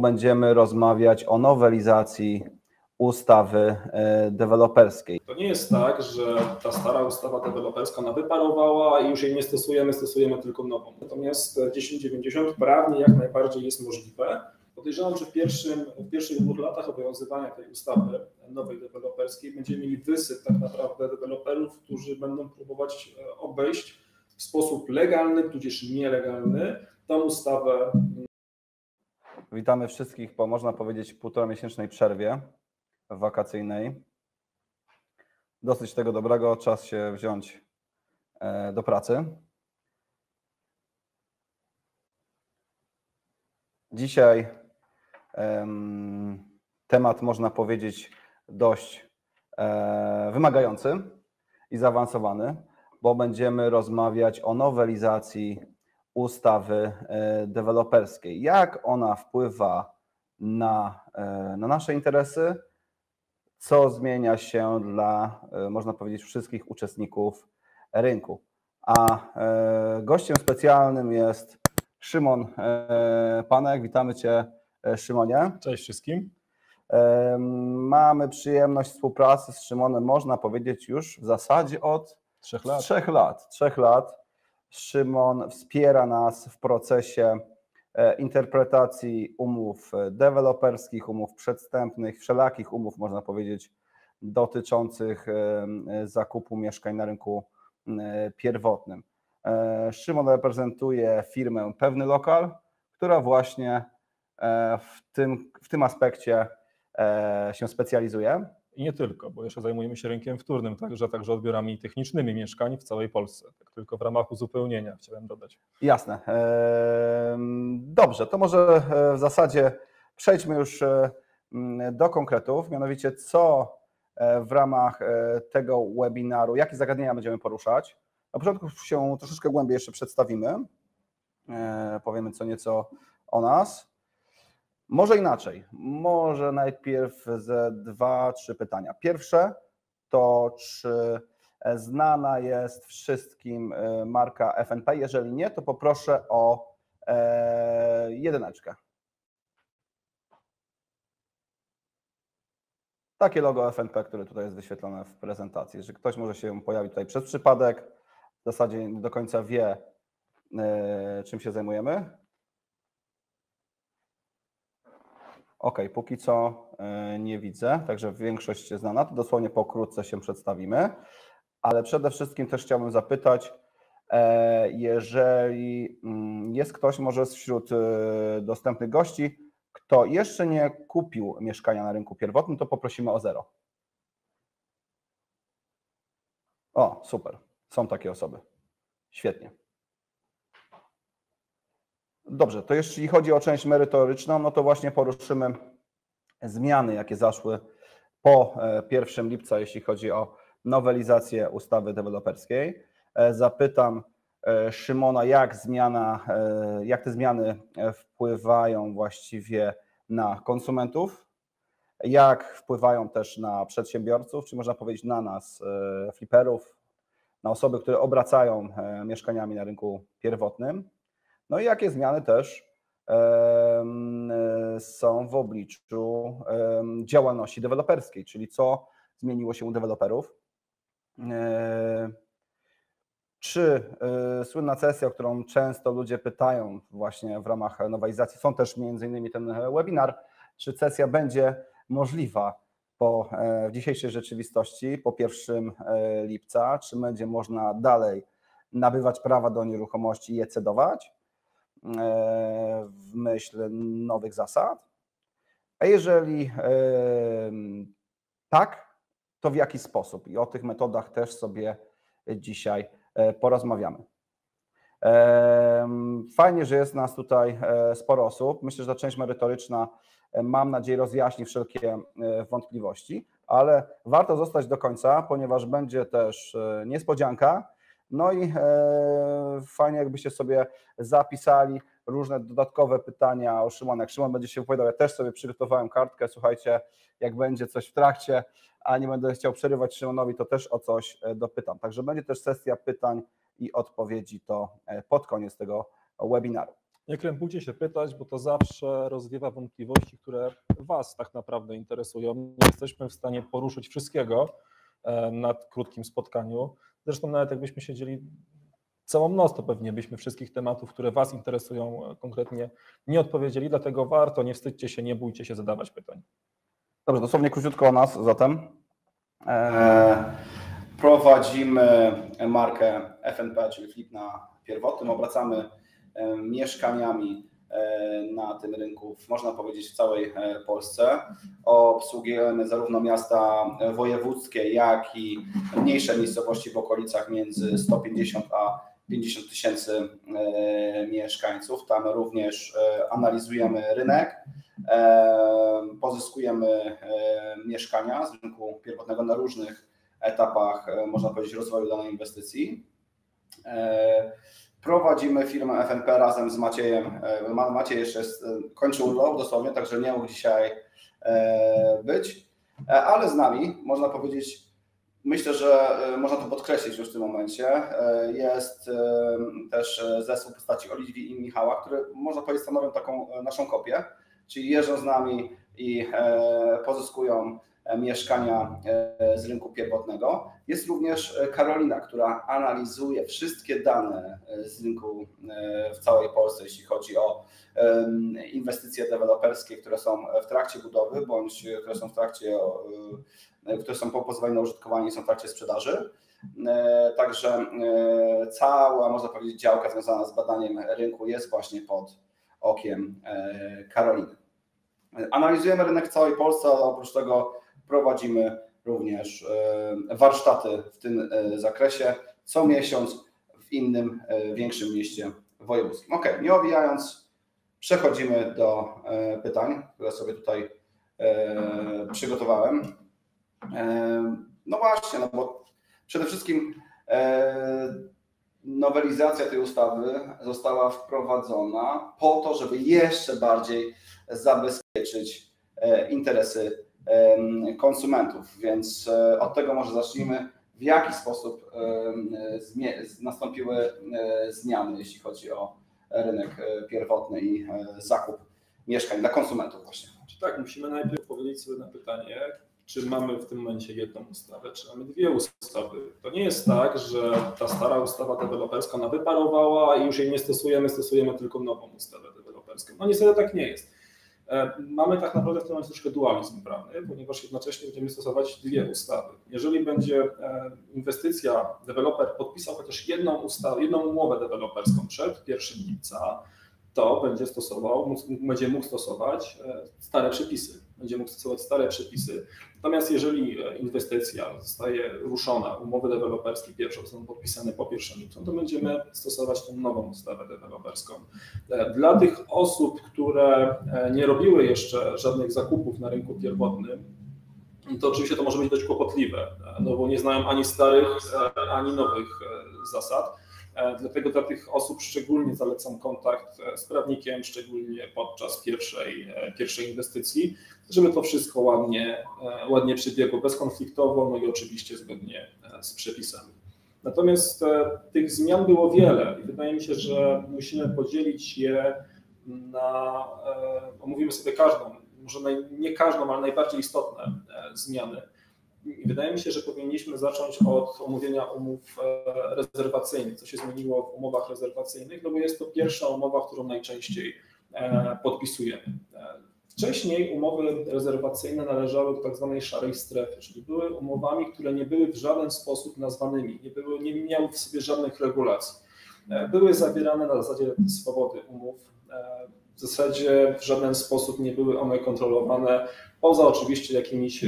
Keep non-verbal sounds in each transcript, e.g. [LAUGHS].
będziemy rozmawiać o nowelizacji ustawy e, deweloperskiej. To nie jest tak, że ta stara ustawa deweloperska ona wyparowała i już jej nie stosujemy, stosujemy tylko nową. Natomiast 1090 prawnie jak najbardziej jest możliwe. Podejrzewam, że w, pierwszym, w pierwszych dwóch latach obowiązywania tej ustawy nowej deweloperskiej będziemy mieli wysyp tak naprawdę deweloperów, którzy będą próbować e, obejść w sposób legalny, tudzież nielegalny tą ustawę. Witamy wszystkich po, można powiedzieć, półtora miesięcznej przerwie wakacyjnej. Dosyć tego dobrego, czas się wziąć e, do pracy. Dzisiaj temat, można powiedzieć, dość e, wymagający i zaawansowany, bo będziemy rozmawiać o nowelizacji ustawy e, deweloperskiej. Jak ona wpływa na, e, na nasze interesy, co zmienia się dla, e, można powiedzieć, wszystkich uczestników rynku. A gościem specjalnym jest Szymon Panek. Witamy Cię, Szymonie. Cześć wszystkim. Mamy przyjemność współpracy z Szymonem, można powiedzieć, już w zasadzie od trzech lat. Trzech lat. Trzech lat. Szymon wspiera nas w procesie e, interpretacji umów e, deweloperskich, umów przedstępnych, wszelakich umów, można powiedzieć, dotyczących e, zakupu mieszkań na rynku pierwotnym. Szymon reprezentuje firmę Pewny Lokal, która właśnie w tym, w tym aspekcie się specjalizuje. I nie tylko, bo jeszcze zajmujemy się rynkiem wtórnym, także, także odbiorami technicznymi mieszkań w całej Polsce. Tak tylko w ramach uzupełnienia chciałem dodać. Jasne. Dobrze, to może e, w zasadzie przejdźmy już e, do konkretów, mianowicie co e, w ramach tego webinaru, jakie zagadnienia będziemy poruszać. Na początku się troszeczkę głębiej jeszcze przedstawimy, powiemy co nieco o nas. Może inaczej. Może najpierw ze dwa, trzy pytania. Pierwsze to, czy znana jest wszystkim e, marka FNP? Jeżeli nie, to poproszę o e, jedyneczkę. Takie logo FNP, które tutaj jest wyświetlone w prezentacji. Że ktoś może się pojawić tutaj przez przypadek, w zasadzie nie do końca wie, e, czym się zajmujemy. Ok, póki co e, nie widzę, także większość jest znana, to dosłownie pokrótce się przedstawimy, ale przede wszystkim też chciałbym zapytać, e, jeżeli mm, jest ktoś może wśród e, dostępnych gości, kto jeszcze nie kupił mieszkania na rynku pierwotnym, to poprosimy o zero. O, super, są takie osoby. Świetnie. Dobrze, to jeśli chodzi o część merytoryczną, no to właśnie poruszymy zmiany, jakie zaszły po 1 e, lipca, jeśli chodzi o nowelizację ustawy deweloperskiej. E, zapytam e, Szymona, jak, zmiana, jak te zmiany wpływają właściwie na konsumentów, jak wpływają też na przedsiębiorców, czy można powiedzieć na nas, fliperów, na osoby, które obracają mieszkaniami na rynku pierwotnym. No i jakie zmiany też są w obliczu działalności deweloperskiej, czyli co zmieniło się u deweloperów. E, czy e, słynna sesja, o którą często ludzie pytają właśnie w ramach nowelizacji, są też między innymi ten webinar, czy sesja będzie możliwa po, e, w dzisiejszej rzeczywistości po 1 lipca, czy będzie można dalej nabywać prawa do nieruchomości i je cedować, E, w myśl nowych zasad? A jeżeli tak, to w jaki sposób? I o tych metodach też sobie dzisiaj e, porozmawiamy. Fajnie, że jest nas tutaj e, sporo osób. Myślę, że ta część merytoryczna, mam nadzieję, rozjaśni wszelkie wątpliwości, ale warto zostać do końca, ponieważ będzie też niespodzianka no i e, fajnie, jakbyście sobie zapisali różne dodatkowe pytania o Szymona. Jak Szymon będzie się wypowiadał, ja też sobie przygotowałem kartkę. Słuchajcie, jak będzie coś w trakcie, a nie będę chciał przerywać Szymonowi, to też o coś e, dopytam. Także będzie też sesja pytań i odpowiedzi to e, pod koniec tego webinaru. Nie krępujcie się pytać, bo to zawsze rozwiewa wątpliwości, które Was tak naprawdę interesują. Nie jesteśmy w stanie poruszyć wszystkiego na krótkim spotkaniu. Zresztą nawet jakbyśmy siedzieli całą noc, to pewnie byśmy wszystkich tematów, które Was interesują konkretnie nie odpowiedzieli, dlatego warto, nie wstydźcie się, nie bójcie się zadawać pytań. Dobrze, dosłownie króciutko o nas zatem. E, prowadzimy markę FNP, czyli flip na pierwotnym, obracamy e, mieszkaniami na tym rynku, można powiedzieć w całej e, Polsce. Obsługujemy zarówno miasta wojewódzkie, jak i mniejsze miejscowości w okolicach między 150 a 50 tysięcy mieszkańców. Tam również analizujemy rynek, pozyskujemy mieszkania z rynku pierwotnego na różnych etapach, można powiedzieć, rozwoju danej inwestycji. Prowadzimy firmę FNP razem z Maciejem. Maciej jeszcze jest, kończy urlop dosłownie, także nie mógł dzisiaj być, ale z nami, można powiedzieć, myślę, że można to podkreślić już w tym momencie, jest też zespół postaci Oliwii i Michała, które można powiedzieć stanowią taką naszą kopię, czyli jeżdżą z nami i pozyskują mieszkania e, z rynku pierwotnego. Jest również e, Karolina, która analizuje wszystkie dane e, z rynku w całej Polsce, jeśli chodzi o inwestycje deweloperskie, które są w trakcie budowy bądź które są w trakcie, które są po pozwoleniu na użytkowanie i są w trakcie sprzedaży. Także cała, można powiedzieć, działka związana z badaniem rynku jest właśnie pod okiem Karoliny. Analizujemy rynek w całej Polsce, ale oprócz tego prowadzimy również e, warsztaty w tym e, zakresie co miesiąc w innym e, większym mieście wojewódzkim. Ok, nie owijając, przechodzimy do pytań, które sobie tutaj przygotowałem. No właśnie, no bo przede wszystkim nowelizacja tej ustawy została wprowadzona po to, żeby jeszcze bardziej zabezpieczyć interesy konsumentów. Więc e, od tego może zacznijmy. W jaki sposób nastąpiły e, zmiany, jeśli chodzi o rynek e, pierwotny i zakup mieszkań dla konsumentów właśnie? Tak, musimy najpierw powiedzieć sobie na pytanie, czy mamy w tym momencie jedną ustawę, czy mamy dwie ustawy. To nie jest tak, że ta stara ustawa deweloperska ona wyparowała i już jej nie stosujemy, stosujemy tylko nową ustawę deweloperską. No niestety tak nie jest. E, mamy tak naprawdę w tym momencie troszkę dualizm prawny, ponieważ jednocześnie będziemy stosować dwie ustawy. Jeżeli będzie e, inwestycja, deweloper podpisał chociaż jedną ustawę, jedną umowę deweloperską przed 1 lipca, to będzie stosował, będzie mógł stosować e, stare przepisy. Będzie mógł stosować stare przepisy. Natomiast jeżeli e, inwestycja zostaje ruszona, umowy deweloperskie pierwsze są podpisane po pierwszym lipcu, to będziemy stosować tą nową ustawę deweloperską. E, dla tych osób, które nie robiły jeszcze żadnych zakupów na rynku pierwotnym, to oczywiście to może być dość kłopotliwe, no bo nie znają ani starych, ani nowych zasad. E, dlatego dla tych osób szczególnie zalecam kontakt e, z prawnikiem, szczególnie podczas pierwszej, e, pierwszej inwestycji, żeby to wszystko ładnie, ładnie przebiegło bezkonfliktowo, no i oczywiście zgodnie z przepisami. Natomiast tych zmian było wiele i wydaje mi się, że musimy podzielić je na, omówimy sobie każdą, może nie każdą, ale najbardziej istotne zmiany. Wydaje mi się, że powinniśmy zacząć od omówienia umów e, rezerwacyjnych, co się zmieniło w umowach rezerwacyjnych, no bo jest to pierwsza umowa, którą najczęściej e, podpisujemy. E, wcześniej umowy rezerwacyjne należały do tak zwanej szarej strefy, czyli były umowami, które nie były w żaden sposób nazwanymi, nie, były, nie miały w sobie żadnych regulacji. Były zawierane na zasadzie swobody umów. W zasadzie w żaden sposób nie były one kontrolowane, poza oczywiście jakimiś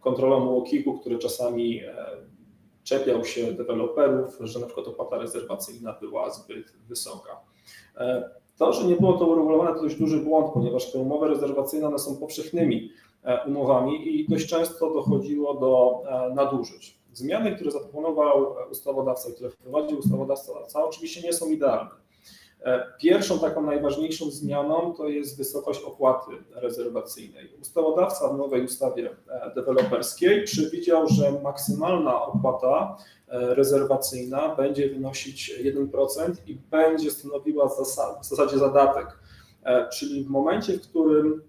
kontrolą UOKiK-u, który czasami e, czepiał się deweloperów, że na przykład opłata rezerwacyjna była zbyt wysoka. E, to, że nie było to uregulowane, to dość duży błąd, ponieważ te umowy rezerwacyjne one są powszechnymi e, umowami i dość często dochodziło do nadużyć. Zmiany, które zaproponował ustawodawca, które wprowadził ustawodawca, oczywiście nie są idealne. Pierwszą taką najważniejszą zmianą to jest wysokość opłaty rezerwacyjnej. Ustawodawca w nowej ustawie deweloperskiej przewidział, że maksymalna opłata rezerwacyjna będzie wynosić 1% i będzie stanowiła w zasadzie zadatek. Czyli w momencie, w którym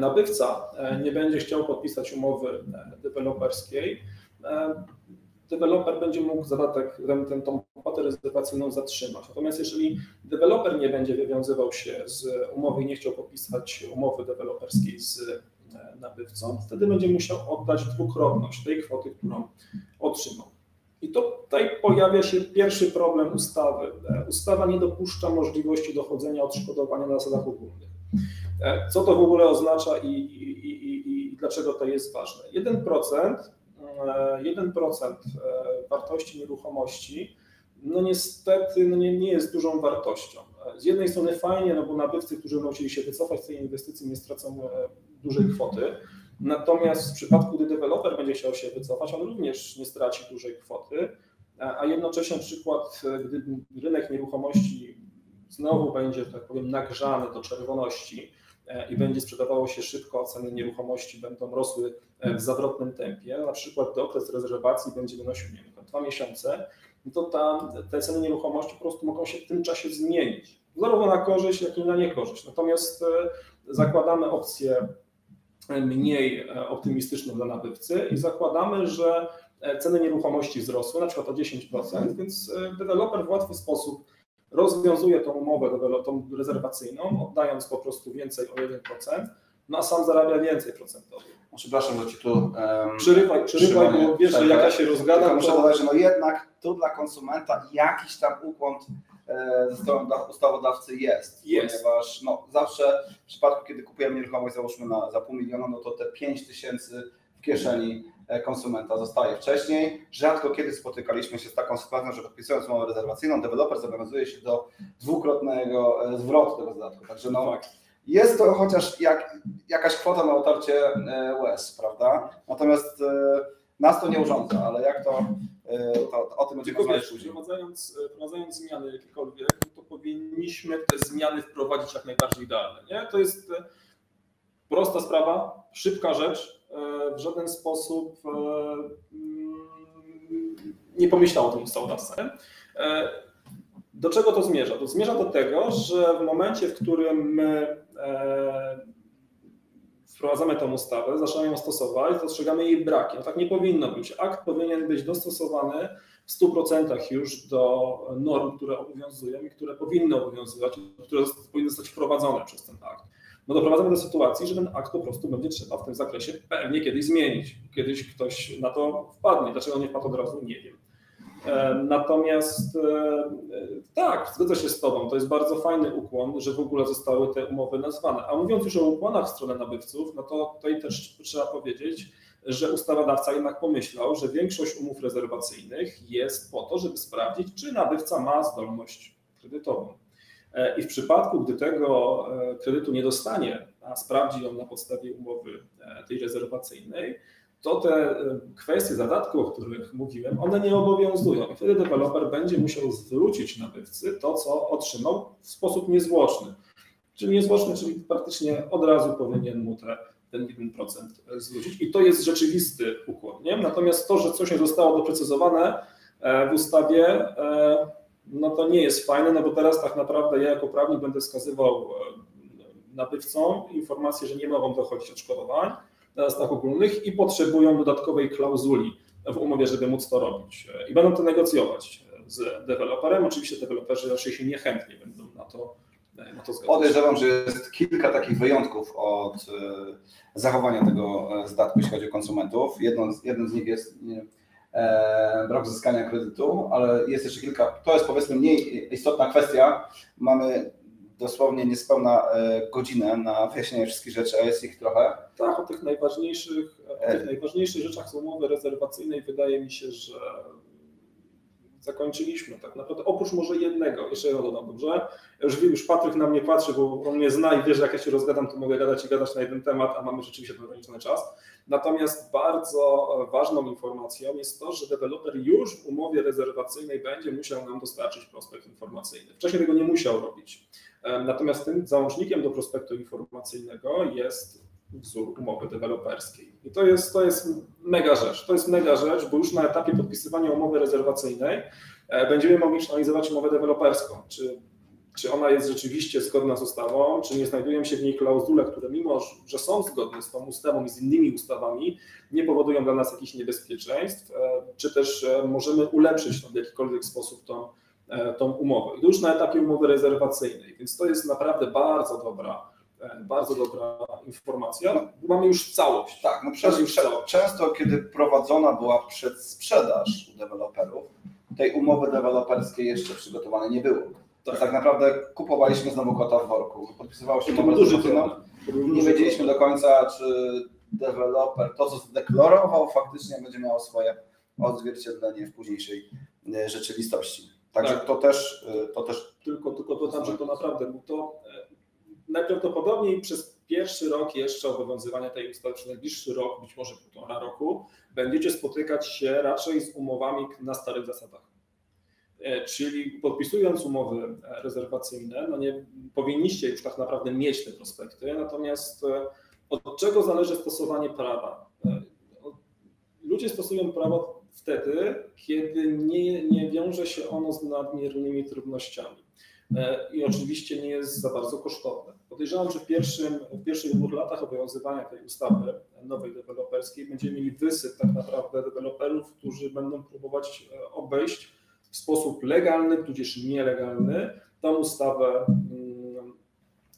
nabywca nie będzie chciał podpisać umowy deweloperskiej, deweloper będzie mógł zadatek, ten, ten, opłatę rezerwacyjną zatrzymać. Natomiast jeżeli deweloper nie będzie wywiązywał się z umowy i nie chciał podpisać umowy deweloperskiej z nabywcą, wtedy będzie musiał oddać dwukrotność tej kwoty, którą otrzymał. I tutaj pojawia się pierwszy problem ustawy. Ustawa nie dopuszcza możliwości dochodzenia odszkodowania na zasadach ogólnych. Co to w ogóle oznacza i, i, i, i dlaczego to jest ważne? 1% 1% e, wartości nieruchomości, no niestety no nie, nie jest dużą wartością. Z jednej strony fajnie, no bo nabywcy, którzy będą chcieli się wycofać z tej inwestycji, nie stracą e, dużej kwoty. Natomiast w przypadku, gdy deweloper będzie chciał się wycofać, on również nie straci dużej kwoty, a jednocześnie przykład, e, gdy rynek nieruchomości znowu będzie, tak powiem, nagrzany do czerwoności, i będzie sprzedawało się szybko, ceny nieruchomości będą rosły e, w zawrotnym tempie, na przykład okres rezerwacji będzie wynosił nie wiem, dwa miesiące, to ta, te ceny nieruchomości po prostu mogą się w tym czasie zmienić, zarówno na korzyść, jak i na niekorzyść. Natomiast e, zakładamy opcję mniej e, optymistyczną dla nabywcy i zakładamy, że ceny nieruchomości wzrosły na przykład o 10%, więc deweloper w łatwy sposób rozwiązuje tą umowę, tą rezerwacyjną, oddając po prostu więcej o 1%, no a sam zarabia więcej procentowo. No, przepraszam, że Ci tu um, przyrywaj, przyrywaj, bo wiesz, że jak ja się rozgadam, muszę dodać, że no jednak tu dla konsumenta jakiś tam ukłon e, ze strony ustawodawcy jest, jest. ponieważ no, zawsze w przypadku, kiedy kupujemy nieruchomość, załóżmy na, za pół miliona, no to te 5 tysięcy w kieszeni konsumenta zostaje wcześniej. Rzadko kiedy spotykaliśmy się z taką sytuacją, że podpisując umowę rezerwacyjną, deweloper zobowiązuje się do dwukrotnego e, zwrotu tego zadatku. Także no, jest to chociaż jak, jakaś kwota na otarcie e, łez, prawda? Natomiast nas to nie urządza, ale jak to, to o tym będziemy rozmawiać później. Wprowadzając, wprowadzając zmiany jakiekolwiek, to powinniśmy te zmiany wprowadzić jak najbardziej idealne. Nie? To jest prosta sprawa, szybka rzecz, w żaden sposób e, mm, nie pomyślał o tym ustawodawca. E, do czego to zmierza? To zmierza do tego, że w momencie, w którym my e, wprowadzamy tę ustawę, zaczynamy ją stosować, dostrzegamy jej braki. No tak nie powinno być. Akt powinien być dostosowany w 100% już do norm, które obowiązują i które powinny obowiązywać, które powinny zostać wprowadzone przez ten akt no doprowadzamy do sytuacji, że ten akt po prostu będzie trzeba w tym zakresie pewnie kiedyś zmienić. Kiedyś ktoś na to wpadnie. Dlaczego nie wpadł od razu, nie wiem. E, natomiast e, tak, zgodzę się z Tobą, to jest bardzo fajny ukłon, że w ogóle zostały te umowy nazwane. A mówiąc już o ukłonach w stronę nabywców, no to tutaj też trzeba powiedzieć, że ustawodawca jednak pomyślał, że większość umów rezerwacyjnych jest po to, żeby sprawdzić, czy nabywca ma zdolność kredytową. E, I w przypadku, gdy tego e, kredytu nie dostanie, a sprawdzi ją na podstawie umowy e, tej rezerwacyjnej, to te kwestie zadatku, o których mówiłem, one nie obowiązują. I wtedy deweloper będzie musiał zwrócić nabywcy to, co otrzymał w sposób niezwłoczny. Czyli niezwłoczny, czyli praktycznie od razu powinien mu te, ten 1% zwrócić. I to jest rzeczywisty ukłon. Nie? Natomiast to, że coś nie zostało doprecyzowane w ustawie, no to nie jest fajne, no bo teraz tak naprawdę ja jako prawnik będę wskazywał e, nabywcom informację, że nie mogą dochodzić odszkodowań na zasadach ogólnych i potrzebują dodatkowej klauzuli w umowie, żeby móc to robić. I będą to negocjować z deweloperem. Oczywiście deweloperzy raczej się niechętnie będą na to, e, na to zgadzać. Podejrzewam, że jest kilka takich wyjątków od e, zachowania tego zdatku, jeśli chodzi o konsumentów. Jedną, jeden z nich jest E, brak uzyskania kredytu, ale jest jeszcze kilka. To jest powiedzmy mniej istotna kwestia. Mamy dosłownie niespełna e, godzinę na wyjaśnienie wszystkich rzeczy, a jest ich trochę. Tak, o tych najważniejszych, o tych e. najważniejszych rzeczach z umowy rezerwacyjnej wydaje mi się, że zakończyliśmy tak naprawdę, oprócz może jednego, jeszcze jedno dodam, dobrze? Już, już Patryk na mnie patrzy, bo on mnie zna i wie, że jak ja się rozgadam, to mogę gadać i gadać na jeden temat, a mamy rzeczywiście ograniczony czas. Natomiast bardzo ważną informacją jest to, że deweloper już w umowie rezerwacyjnej będzie musiał nam dostarczyć prospekt informacyjny. Wcześniej tego nie musiał robić. Natomiast tym załącznikiem do prospektu informacyjnego jest wzór umowy deweloperskiej. I to jest, to jest mega rzecz. To jest mega rzecz, bo już na etapie podpisywania umowy rezerwacyjnej e, będziemy mogli przeanalizować umowę deweloperską. Czy, czy ona jest rzeczywiście zgodna z ustawą, czy nie znajdują się w niej klauzule, które mimo, że są zgodne z tą ustawą i z innymi ustawami, nie powodują dla nas jakichś niebezpieczeństw, e, czy też e, możemy ulepszyć w jakikolwiek sposób tą, tą umowę. I to już na etapie umowy rezerwacyjnej, więc to jest naprawdę bardzo dobra E, bardzo dobra informacja. Mamy już całość. Tak, no przez, już całość. często kiedy prowadzona była przedsprzedaż u deweloperów, tej umowy deweloperskiej jeszcze przygotowanej nie było. Tak. tak naprawdę kupowaliśmy znowu kota w worku. Podpisywało się umowę rezerwacyjną i nie wiedzieliśmy do końca, czy deweloper to, co zdeklarował, faktycznie będzie miało swoje odzwierciedlenie w późniejszej e, rzeczywistości. Także tak. to też e, to też. Tylko, tylko dodam, że to naprawdę to najprawdopodobniej przez pierwszy rok jeszcze obowiązywania tej ustawy, czy najbliższy rok, być może półtora roku, będziecie spotykać się raczej z umowami na starych zasadach. E, czyli podpisując umowy rezerwacyjne, no nie powinniście już tak naprawdę mieć te prospekty, natomiast e, od czego zależy stosowanie prawa? E, ludzie stosują prawo wtedy, kiedy nie, nie wiąże się ono z nadmiernymi trudnościami. E, i oczywiście nie jest za bardzo kosztowne. Podejrzewam, że w, pierwszym, w pierwszych dwóch latach obowiązywania tej ustawy nowej deweloperskiej będziemy mieli wysyp tak naprawdę deweloperów, którzy będą próbować e, obejść w sposób legalny, tudzież nielegalny tą ustawę, mm,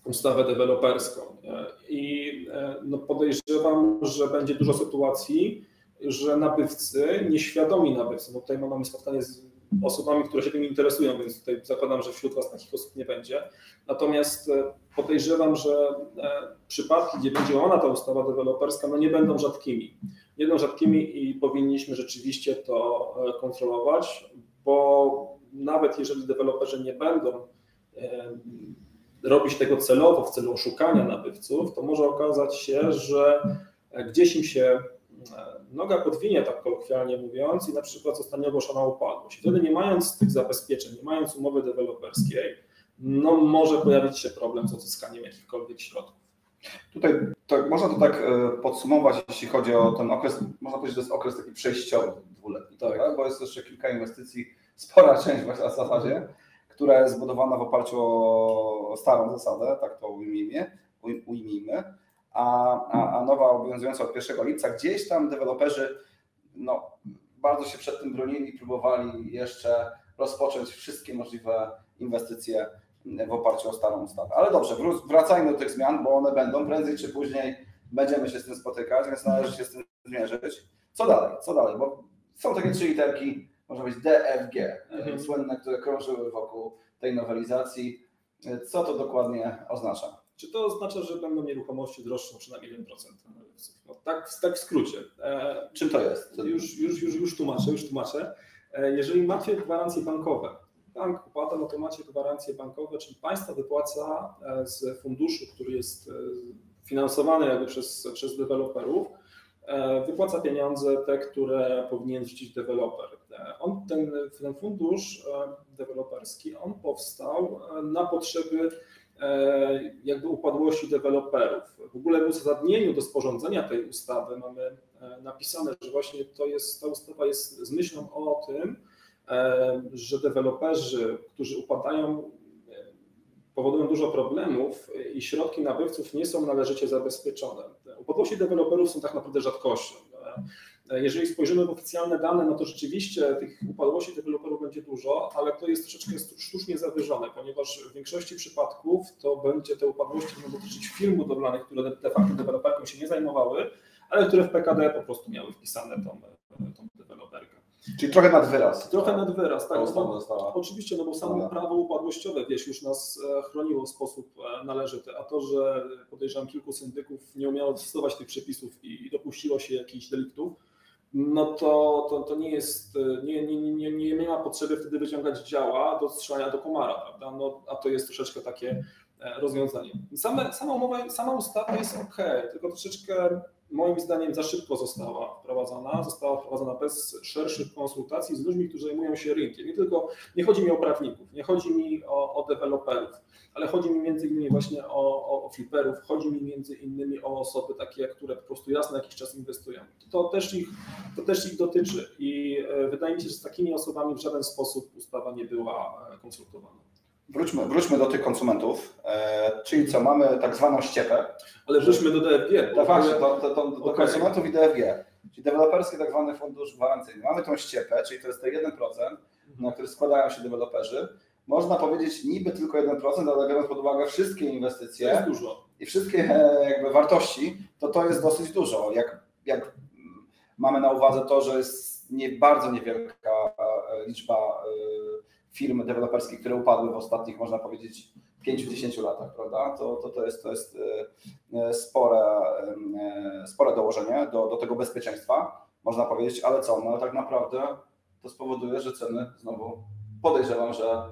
ustawę deweloperską. E, I no podejrzewam, że będzie dużo sytuacji, że nabywcy, nieświadomi nabywcy, bo tutaj mamy spotkanie z osobami, które się tym interesują, więc tutaj zakładam, że wśród Was takich osób nie będzie. Natomiast e, podejrzewam, że e, przypadki, gdzie będzie ona ta ustawa deweloperska, no nie będą rzadkimi. Nie będą rzadkimi i powinniśmy rzeczywiście to e, kontrolować, bo nawet jeżeli deweloperzy nie będą robić tego celowo w celu oszukania nabywców, to może okazać się, że gdzieś im się noga podwinie, tak kolokwialnie mówiąc, i na przykład zostanie ogłoszona upadłość. Wtedy nie mając tych zabezpieczeń, nie mając umowy deweloperskiej, no może pojawić się problem z odzyskaniem jakichkolwiek środków. Tutaj można to tak e, podsumować, jeśli chodzi o ten okres, można powiedzieć, że to jest okres taki przejściowy, dwuletni, tak. tak? bo jest jeszcze kilka inwestycji, [LAUGHS] spora część w zasadzie, która jest zbudowana w oparciu o starą zasadę, tak to ujmijmy, ujmijmy a, a, a nowa obowiązująca od 1 lipca, gdzieś tam deweloperzy no, bardzo się przed tym bronili, próbowali jeszcze rozpocząć wszystkie możliwe inwestycje w oparciu o starą ustawę. Ale dobrze, wracajmy do tych zmian, bo one będą prędzej czy później będziemy się z tym spotykać, więc należy się z tym zmierzyć. Co dalej? Co dalej? Bo są takie trzy literki, można być DFG, mhm. słynne, które krążyły wokół tej nowelizacji. Co to dokładnie oznacza? Czy to oznacza, że będą nieruchomości droższe przynajmniej 1% No, tak, tak w skrócie. E, Czym to jest? Już, już, już, już tłumaczę, już tłumaczę. E, jeżeli macie gwarancje bankowe, bank opłata, no to macie gwarancje bankowe, czyli państwo wypłaca e, z funduszu, który jest finansowany jakby przez, przez deweloperów, wypłaca pieniądze te, które powinien rzucić deweloper. On, ten, ten fundusz deweloperski, on powstał na potrzeby E, jakby upadłości deweloperów. W ogóle w uzasadnieniu do sporządzenia tej ustawy mamy e, napisane, że właśnie to jest, ta ustawa jest z myślą o tym, e, że deweloperzy, którzy upadają, powodują dużo problemów i środki nabywców nie są należycie zabezpieczone. Upadłości deweloperów są tak naprawdę rzadkością. Jeżeli spojrzymy w oficjalne dane, no to rzeczywiście tych upadłości deweloperów będzie dużo, ale to jest troszeczkę sztucznie zawyżone, ponieważ w większości przypadków to będzie te upadłości będą dotyczyć firm budowlanych, które de facto deweloperką się nie zajmowały, ale które w PKD po prostu miały wpisane tą, tą. Czyli trochę nad wyraz. Trochę nad wyraz, tak. No, oczywiście, no bo samo prawo upadłościowe wiesz, już nas e, chroniło w sposób e, należyty, a to, że podejrzewam kilku syndyków nie umiało stosować tych przepisów i dopuściło się jakichś deliktów, no to, to, to nie jest, nie, nie, nie, nie, nie ma potrzeby wtedy wyciągać działa do strzelania do komara, prawda? No, a to jest troszeczkę takie rozwiązanie. Same, sama, umowa, sama ustawa jest ok, tylko troszeczkę moim zdaniem za szybko została wprowadzona. Została wprowadzona bez szerszych konsultacji z ludźmi, którzy zajmują się rynkiem. Nie tylko, nie chodzi mi o prawników, nie chodzi mi o, o deweloperów, ale chodzi mi między innymi właśnie o, o, o fliperów, chodzi mi między innymi o osoby takie, które po prostu raz na jakiś czas inwestują. To też ich, to też ich dotyczy i e, wydaje mi się, że z takimi osobami w żaden sposób ustawa nie była e, konsultowana. Wróćmy, wróćmy do tych konsumentów, e, czyli co, mamy tak zwaną ściepę. Ale wróćmy do DFG. Tak właśnie, do, do, do, do okay. konsumentów i DFG, czyli deweloperski tak zwany fundusz gwarancyjny. Mamy tą ściepę, czyli to jest te 1%, na który składają się deweloperzy. Można powiedzieć niby tylko 1%, ale biorąc pod uwagę wszystkie inwestycje i wszystkie e, jakby wartości, to to jest dosyć dużo. Jak, jak mamy na uwadze to, że jest nie, bardzo niewielka e, liczba firmy deweloperskie, które upadły w ostatnich, można powiedzieć, 5-10 latach, prawda? To, to, to jest, to jest e, e, spore, e, spore dołożenie do, do tego bezpieczeństwa, można powiedzieć, ale co? No tak naprawdę to spowoduje, że ceny znowu podejrzewam, że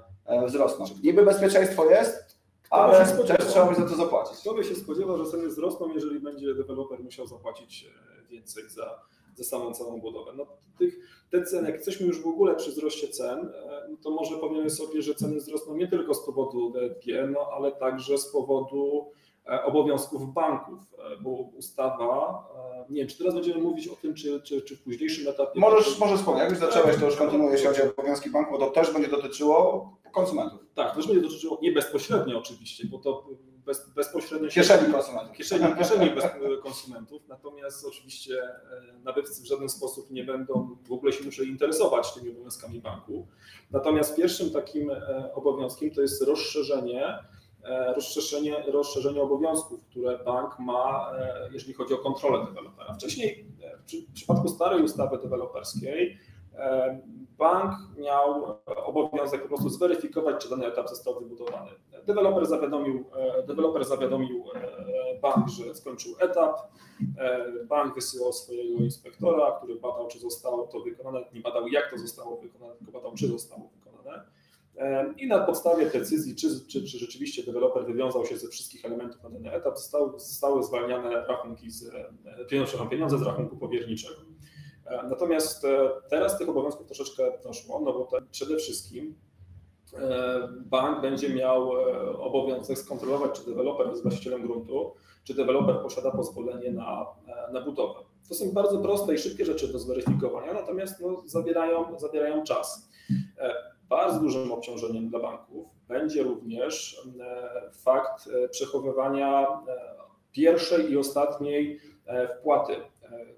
wzrosną. Niby bezpieczeństwo jest, ale też trzeba będzie za to zapłacić. Kto by się spodziewał, że ceny wzrosną, jeżeli będzie deweloper musiał zapłacić więcej za za samą całą budowę. No, tych, te ceny, jak jesteśmy już w ogóle przy wzroście cen, e, no to może powiemy sobie, że ceny wzrosną nie tylko z powodu DFG, no ale także z powodu e, obowiązków banków, e, bo ustawa, nie wiem, czy teraz będziemy mówić o tym, czy, czy, czy w późniejszym etapie. Możesz, możesz wspomnieć, jak już zacząłeś, to już kontynuuję, jeśli chodzi o obowiązki banku, bo to też będzie dotyczyło konsumentów. Tak, to też będzie dotyczyło, nie bezpośrednio oczywiście, bo to bez, bezpośrednio kieszeni konsumentów. Kieszeni, kieszeni bez konsumentów, natomiast oczywiście e, nabywcy w żaden sposób nie będą w ogóle się musieli interesować tymi obowiązkami banku. Natomiast pierwszym takim e, obowiązkiem to jest rozszerzenie e, rozszerzenie, rozszerzenie obowiązków, które bank ma, jeżeli chodzi o kontrolę dewelopera. Wcześniej, w przypadku starej ustawy deweloperskiej, bank miał obowiązek po prostu zweryfikować, czy dany etap został wybudowany. Deweloper zawiadomił, e, deweloper zawiadomił e, bank, że skończył etap. E, bank wysyłał swojego inspektora, który badał, czy zostało to wykonane. Nie badał, jak to zostało wykonane, tylko badał, czy zostało wykonane. I na podstawie decyzji, czy, czy, czy rzeczywiście deweloper wywiązał się ze wszystkich elementów na dany etap, zostały, zostały zwalniane rachunki z, pieniądze z rachunku powierniczego. Natomiast teraz tych obowiązków troszeczkę doszło, no bo przede wszystkim E, bank będzie miał e, obowiązek skontrolować, czy deweloper jest właścicielem gruntu, czy deweloper posiada pozwolenie na, e, na budowę. To są bardzo proste i szybkie rzeczy do zweryfikowania, natomiast no, zabierają, zabierają czas. Bardzo dużym obciążeniem dla banków będzie również fakt przechowywania pierwszej i ostatniej wpłaty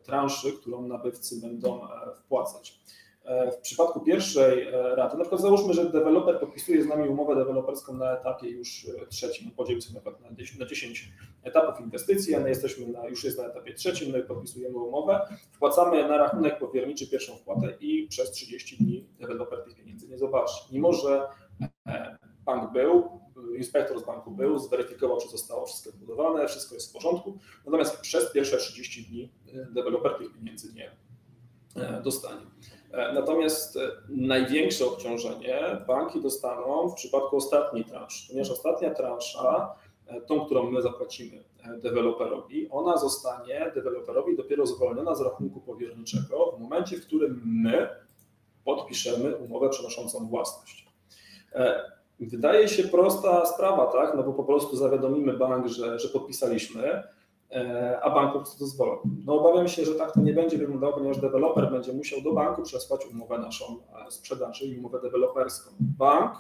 transzy, którą nabywcy będą wpłacać. E, w przypadku pierwszej e, raty, na przykład załóżmy, że deweloper podpisuje z nami umowę deweloperską na etapie już e, trzecim, podzielmy sobie na 10 etapów inwestycji, a my jesteśmy na, już jest na etapie trzecim, my podpisujemy umowę, wpłacamy na rachunek powierniczy pierwszą wpłatę i przez 30 dni deweloper tych pieniędzy nie zobaczy. Mimo, że bank był, inspektor z banku był, zweryfikował, czy zostało wszystko zbudowane, wszystko jest w porządku, natomiast przez pierwsze 30 dni deweloper tych pieniędzy nie dostanie. E, natomiast e, największe obciążenie banki dostaną w przypadku ostatniej transzy, ponieważ ostatnia transza, e, tą, którą my zapłacimy deweloperowi, ona zostanie deweloperowi dopiero zwolniona z rachunku powierniczego w momencie, w którym my podpiszemy umowę przenoszącą własność. Wydaje się prosta sprawa, tak? No bo po prostu zawiadomimy bank, że, że podpisaliśmy, E, a bank po prostu to zwolni. No obawiam się, że tak to nie będzie wyglądało, ponieważ deweloper będzie musiał do banku przesłać umowę naszą e, sprzedaży i umowę deweloperską. Bank,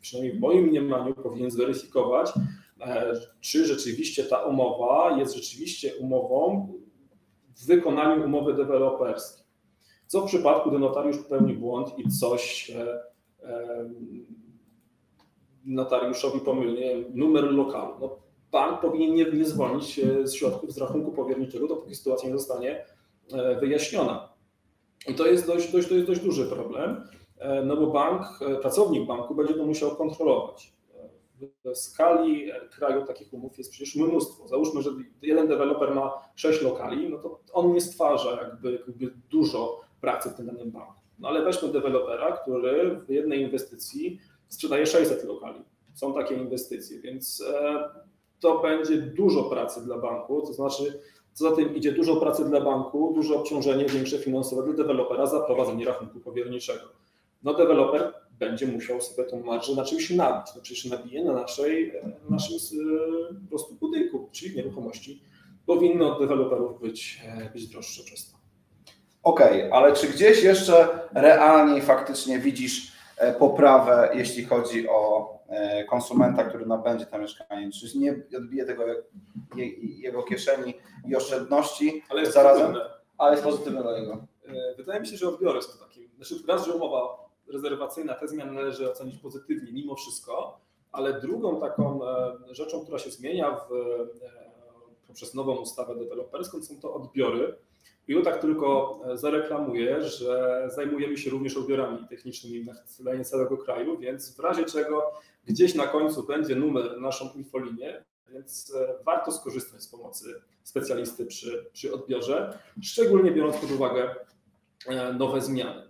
przynajmniej w moim mniemaniu, powinien zweryfikować, e, czy rzeczywiście ta umowa jest rzeczywiście umową w wykonaniu umowy deweloperskiej. Co w przypadku, gdy notariusz popełni błąd i coś notariuszowi pomyli, numer lokalu. No, bank powinien nie, nie zwolnić z środków z rachunku powierniczego, dopóki sytuacja nie zostanie e, wyjaśniona. I to jest dość, dość, to jest dość duży problem, e, no bo bank, e, pracownik banku będzie to musiał kontrolować. w skali kraju takich umów jest przecież mnóstwo. Załóżmy, że jeden deweloper ma 6 lokali, no to on nie stwarza jakby, jakby dużo pracy w tym danym banku. No ale weźmy dewelopera, który w jednej inwestycji sprzedaje 600 lokali. Są takie inwestycje, więc e, to będzie dużo pracy dla banku, to znaczy co za tym idzie dużo pracy dla banku, duże obciążenie większe finansowe dla dewelopera za prowadzenie rachunku powierniczego. No deweloper będzie musiał sobie tą marżę na czymś nabić. No przecież nabije na naszej, na naszym e, po prostu budynku, czyli nieruchomości. Powinny od deweloperów być, e, być droższe przez to. Okej, okay, ale czy gdzieś jeszcze realnie faktycznie widzisz e, poprawę, jeśli chodzi o konsumenta, który nabędzie to mieszkanie? Czy nie odbije tego jego kieszeni i oszczędności ale jest zarazem? Pozytywne. Ale jest pozytywne dla niego. Wydaje mi się, że odbiorę są takim. Znaczy, raz, że umowa rezerwacyjna, te zmiany należy ocenić pozytywnie mimo wszystko, ale drugą taką e, rzeczą, która się zmienia w, e, poprzez nową ustawę deweloperską są to odbiory. I tak tylko e, zareklamuję, że zajmujemy się również odbiorami technicznymi na terenie całego kraju, więc w razie czego gdzieś na końcu będzie numer naszą infolinię, więc warto skorzystać z pomocy specjalisty przy, przy odbiorze, szczególnie biorąc pod uwagę nowe zmiany.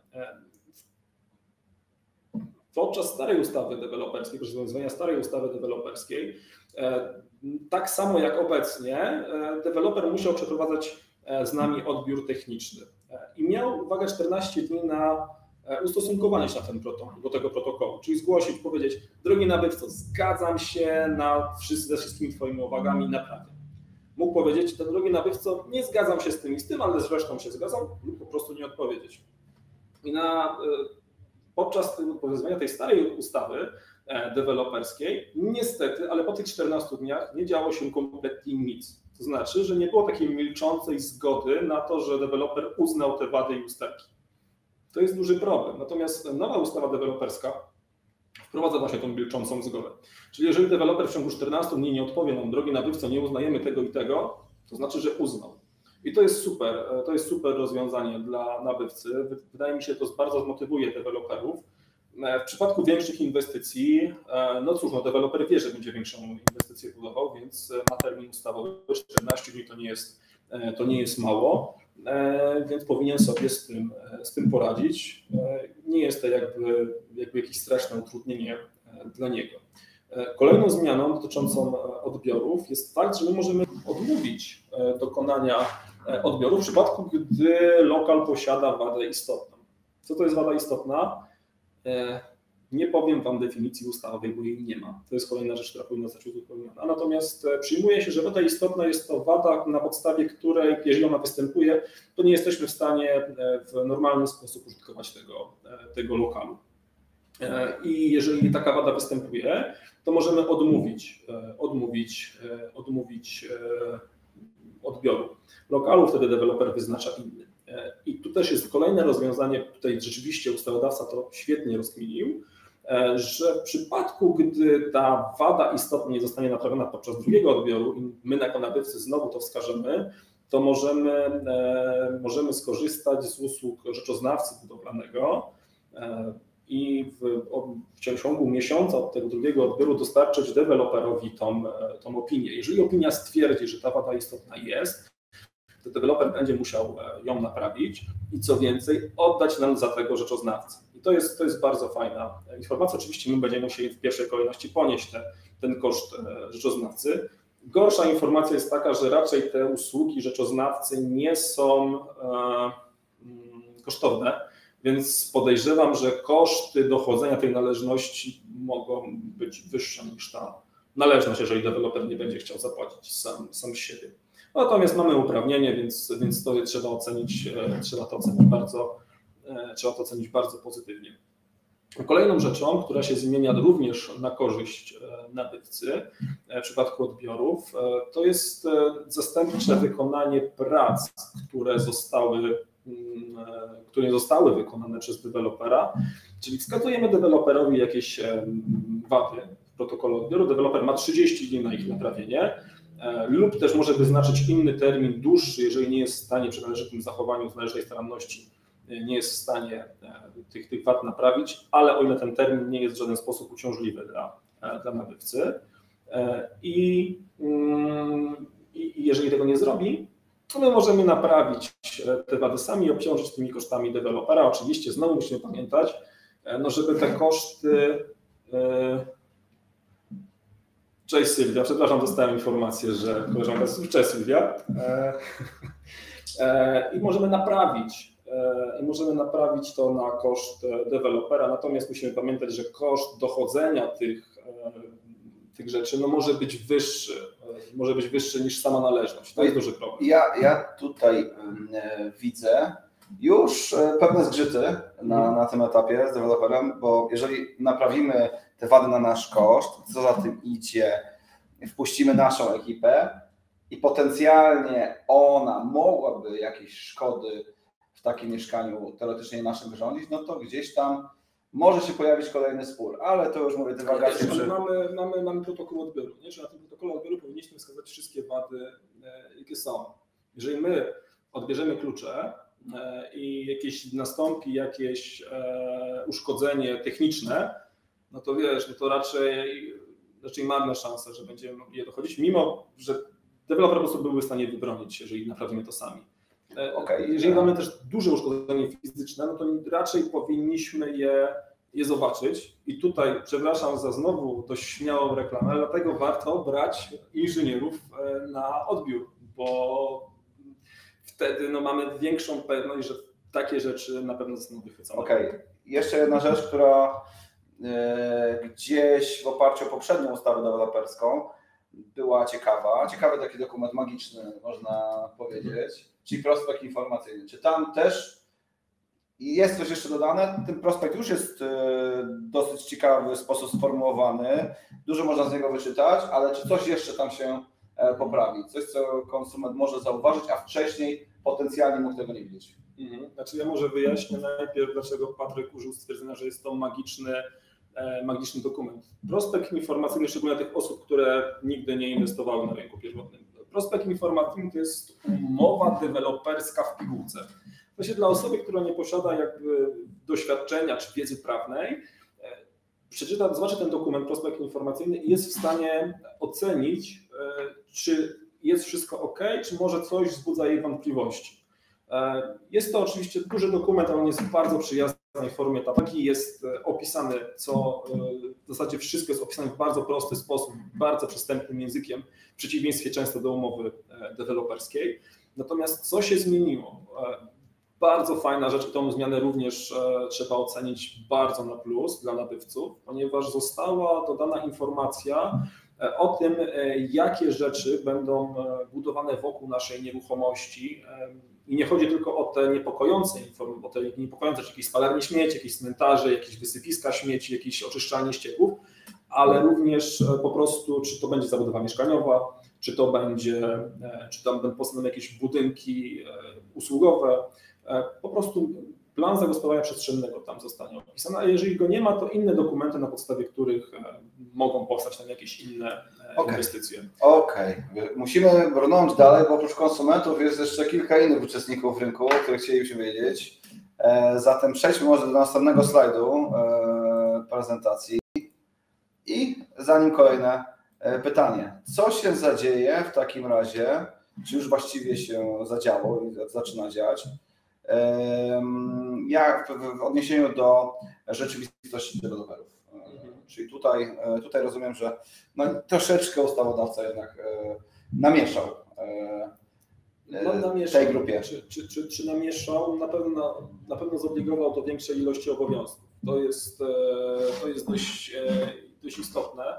Podczas starej ustawy deweloperskiej, rozwiązywania starej ustawy deweloperskiej, e, tak samo jak obecnie, e, deweloper musiał przeprowadzać e, z nami odbiór techniczny i miał, uwaga, 14 dni na ustosunkowanie się na ten protokół, do tego protokołu, czyli zgłosić, powiedzieć, drogi nabywco, zgadzam się na wszyscy, ze wszystkimi Twoimi uwagami, naprawdę. Mógł powiedzieć, ten drogi nabywco, nie zgadzam się z tym i z tym, ale zresztą się zgadzam, lub po prostu nie odpowiedzieć. I na podczas obowiązywania tej starej ustawy e, deweloperskiej, niestety, ale po tych 14 dniach nie działo się kompletnie nic. To znaczy, że nie było takiej milczącej zgody na to, że deweloper uznał te wady i usterki. To jest duży problem. Natomiast nowa ustawa deweloperska wprowadza właśnie tą milczącą zgodę. Czyli jeżeli deweloper w ciągu 14 dni nie odpowie nam, drogi nabywco, nie uznajemy tego i tego, to znaczy, że uznał. I to jest super, to jest super rozwiązanie dla nabywcy. Wydaje mi się, że to bardzo zmotywuje deweloperów. E, w przypadku większych inwestycji, e, no cóż, no deweloper wie, że będzie większą inwestycję budował, więc ma termin ustawowy 14 dni to nie jest, to nie jest mało, więc powinien sobie z tym, z tym poradzić. Nie jest to jakby, jakby jakieś straszne utrudnienie dla niego. Kolejną zmianą dotyczącą odbiorów jest fakt, że my możemy odmówić dokonania E, odbioru w przypadku, gdy lokal posiada wadę istotną. Co to jest wada istotna? E, nie powiem Wam definicji ustawowej, bo jej nie ma. To jest kolejna rzecz, która powinna zostać uzupełniona. Natomiast e, przyjmuje się, że wada istotna jest to wada, na podstawie której, jeżeli ona występuje, to nie jesteśmy w stanie w normalny sposób użytkować tego, tego lokalu. I jeżeli taka wada występuje, to możemy odmówić, odmówić, odmówić odbioru lokalu, wtedy deweloper wyznacza inny. E, I tu też jest kolejne rozwiązanie, tutaj rzeczywiście ustawodawca to świetnie rozkminił, e, że w przypadku, gdy ta wada istotnie nie zostanie naprawiona podczas drugiego odbioru i my jako nabywcy znowu to wskażemy, to możemy, e, możemy skorzystać z usług rzeczoznawcy budowlanego i w, w ciągu miesiąca od tego drugiego odbioru dostarczyć deweloperowi tą, tą opinię. Jeżeli opinia stwierdzi, że ta wada istotna jest, to deweloper będzie musiał e, ją naprawić i co więcej, oddać nam za tego rzeczoznawcę. I to jest, to jest bardzo fajna informacja. Oczywiście my będziemy musieli w pierwszej kolejności ponieść te, ten koszt e, rzeczoznawcy. Gorsza informacja jest taka, że raczej te usługi rzeczoznawcy nie są e, mm, kosztowne, więc podejrzewam, że koszty dochodzenia tej należności mogą być wyższe niż ta należność, jeżeli deweloper nie będzie chciał zapłacić sam, sam siebie. Natomiast mamy uprawnienie, więc, więc to trzeba ocenić, e, trzeba to ocenić bardzo, e, trzeba to ocenić bardzo pozytywnie. Kolejną rzeczą, która się zmienia również na korzyść e, nabywcy w przypadku odbiorów, to jest zastępcze wykonanie prac, które zostały, mm, które zostały wykonane przez dewelopera, czyli wskazujemy deweloperowi jakieś wady w protokole odbioru. Deweloper ma 30 dni na ich naprawienie lub też może wyznaczyć inny termin, dłuższy, jeżeli nie jest w stanie przy należytym zachowaniu, należytej staranności, e, nie jest w stanie e, tych, tych wad naprawić, ale o ile ten termin nie jest w żaden sposób uciążliwy dla, dla nabywcy. I, mm, I jeżeli tego nie zrobi, to my możemy naprawić te wady sami i obciążyć tymi kosztami dewelopera. Oczywiście znowu musimy pamiętać, no żeby te koszty Cześć Sylwia, przepraszam, dostałem informację, że koleżanka jest... Cześć Sylwia. E, [LAUGHS] e, I możemy naprawić, e, i możemy naprawić to na koszt dewelopera, natomiast musimy pamiętać, że koszt dochodzenia tych, tych rzeczy no może być wyższy, może być wyższy niż sama należność. To jest duży problem. Ja, ja tutaj widzę już pewne zgrzyty na, mhm. na tym etapie z deweloperem, bo jeżeli naprawimy te wady na nasz koszt, co za tym idzie, wpuścimy naszą ekipę i potencjalnie ona mogłaby jakieś szkody w takim mieszkaniu teoretycznie naszym wyrządzić, no to gdzieś tam może się pojawić kolejny spór, ale to już mówię dywagację. Przy... Mamy, mamy, mamy protokół odbioru, nie? że na tym protokole odbioru powinniśmy wskazać wszystkie wady, e, jakie są. Jeżeli my odbierzemy klucze e, i jakieś nastąpi jakieś e, uszkodzenie techniczne, no to wiesz, no to raczej, raczej marna szansa, że będziemy mogli je dochodzić, mimo że deweloper po prostu byłby w stanie wybronić, jeżeli naprawimy to sami. E, okay. Jeżeli mamy też duże uszkodzenie fizyczne, no to raczej powinniśmy je, je zobaczyć. I tutaj przepraszam za znowu dość śmiałą reklamę, dlatego warto brać inżynierów e, na odbiór, bo wtedy no, mamy większą pewność, że takie rzeczy na pewno zostaną wychwycone. Okej. Okay. Jeszcze jedna rzecz, która gdzieś w oparciu o poprzednią ustawę deweloperską była ciekawa. Ciekawy taki dokument magiczny, można powiedzieć, czyli prospekt informacyjny. Czy tam też jest coś jeszcze dodane? Ten prospekt już jest e, dosyć ciekawy sposób sformułowany, dużo można z niego wyczytać, ale czy coś jeszcze tam się e, poprawi? Coś, co konsument może zauważyć, a wcześniej potencjalnie mógł tego nie widzieć. Mhm. Znaczy ja może wyjaśnię najpierw, dlaczego Patryk użył stwierdzenia, że jest to magiczny E, magiczny dokument. Prospekt informacyjny, szczególnie tych osób, które nigdy nie inwestowały na rynku pierwotnym. Prospekt informacyjny to jest umowa deweloperska w pigułce. Właśnie dla osoby, która nie posiada jakby doświadczenia czy wiedzy prawnej, e, przeczyta, zobaczy ten dokument, prospekt informacyjny i jest w stanie ocenić, e, czy jest wszystko ok, czy może coś wzbudza jej wątpliwości. Jest to oczywiście duży dokument, ale on jest bardzo przyjazny w formie tabaki jest e, opisany, co e, w zasadzie wszystko jest opisane w bardzo prosty sposób, bardzo przystępnym językiem, w przeciwieństwie często do umowy e, deweloperskiej. Natomiast co się zmieniło? Bardzo fajna rzecz tą zmianę również trzeba ocenić bardzo na plus dla nabywców, ponieważ została dodana informacja o tym, jakie rzeczy będą budowane wokół naszej nieruchomości i nie chodzi tylko o te niepokojące o te niepokojące, czy jakieś spalarnie śmieci, jakieś cmentarze, jakieś wysypiska śmieci, jakieś oczyszczalnie ścieków, ale również e, po prostu, czy to będzie zabudowa mieszkaniowa, czy to będzie, e, czy tam będą jakieś budynki e, usługowe, po prostu plan zagospodarowania przestrzennego tam zostanie opisany, a jeżeli go nie ma, to inne dokumenty, na podstawie których mogą powstać tam jakieś inne okay. inwestycje. Okej, okay. musimy brnąć dalej, bo oprócz konsumentów jest jeszcze kilka innych uczestników rynku, o których chcielibyśmy wiedzieć. E, zatem przejdźmy może do następnego slajdu e, prezentacji. I zanim kolejne e, pytanie. Co się zadzieje w takim razie, czy już właściwie się zadziało i zaczyna dziać, jak w odniesieniu do rzeczywistości deweloperów? Czyli tutaj, e, tutaj rozumiem, że no, troszeczkę ustawodawca jednak e, namieszał e, no, namieszał, tej grupie. Czy, czy, czy, czy namieszał? Na pewno, na pewno zobligował do większej ilości obowiązków. To jest, to jest dość, dość istotne.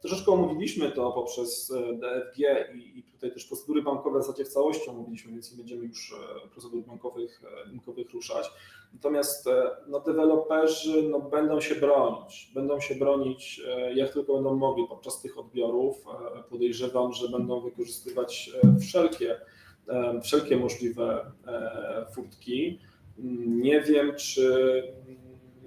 Troszeczkę omówiliśmy to poprzez DFG i, i tutaj też procedury bankowe w zasadzie w całości omówiliśmy, więc nie będziemy już procedur bankowych, bankowych ruszać. Natomiast e, no, deweloperzy no, będą się bronić. Będą się bronić e, jak tylko będą mogli podczas tych odbiorów. E, podejrzewam, że będą wykorzystywać wszelkie, wszelkie możliwe furtki. Nie wiem, czy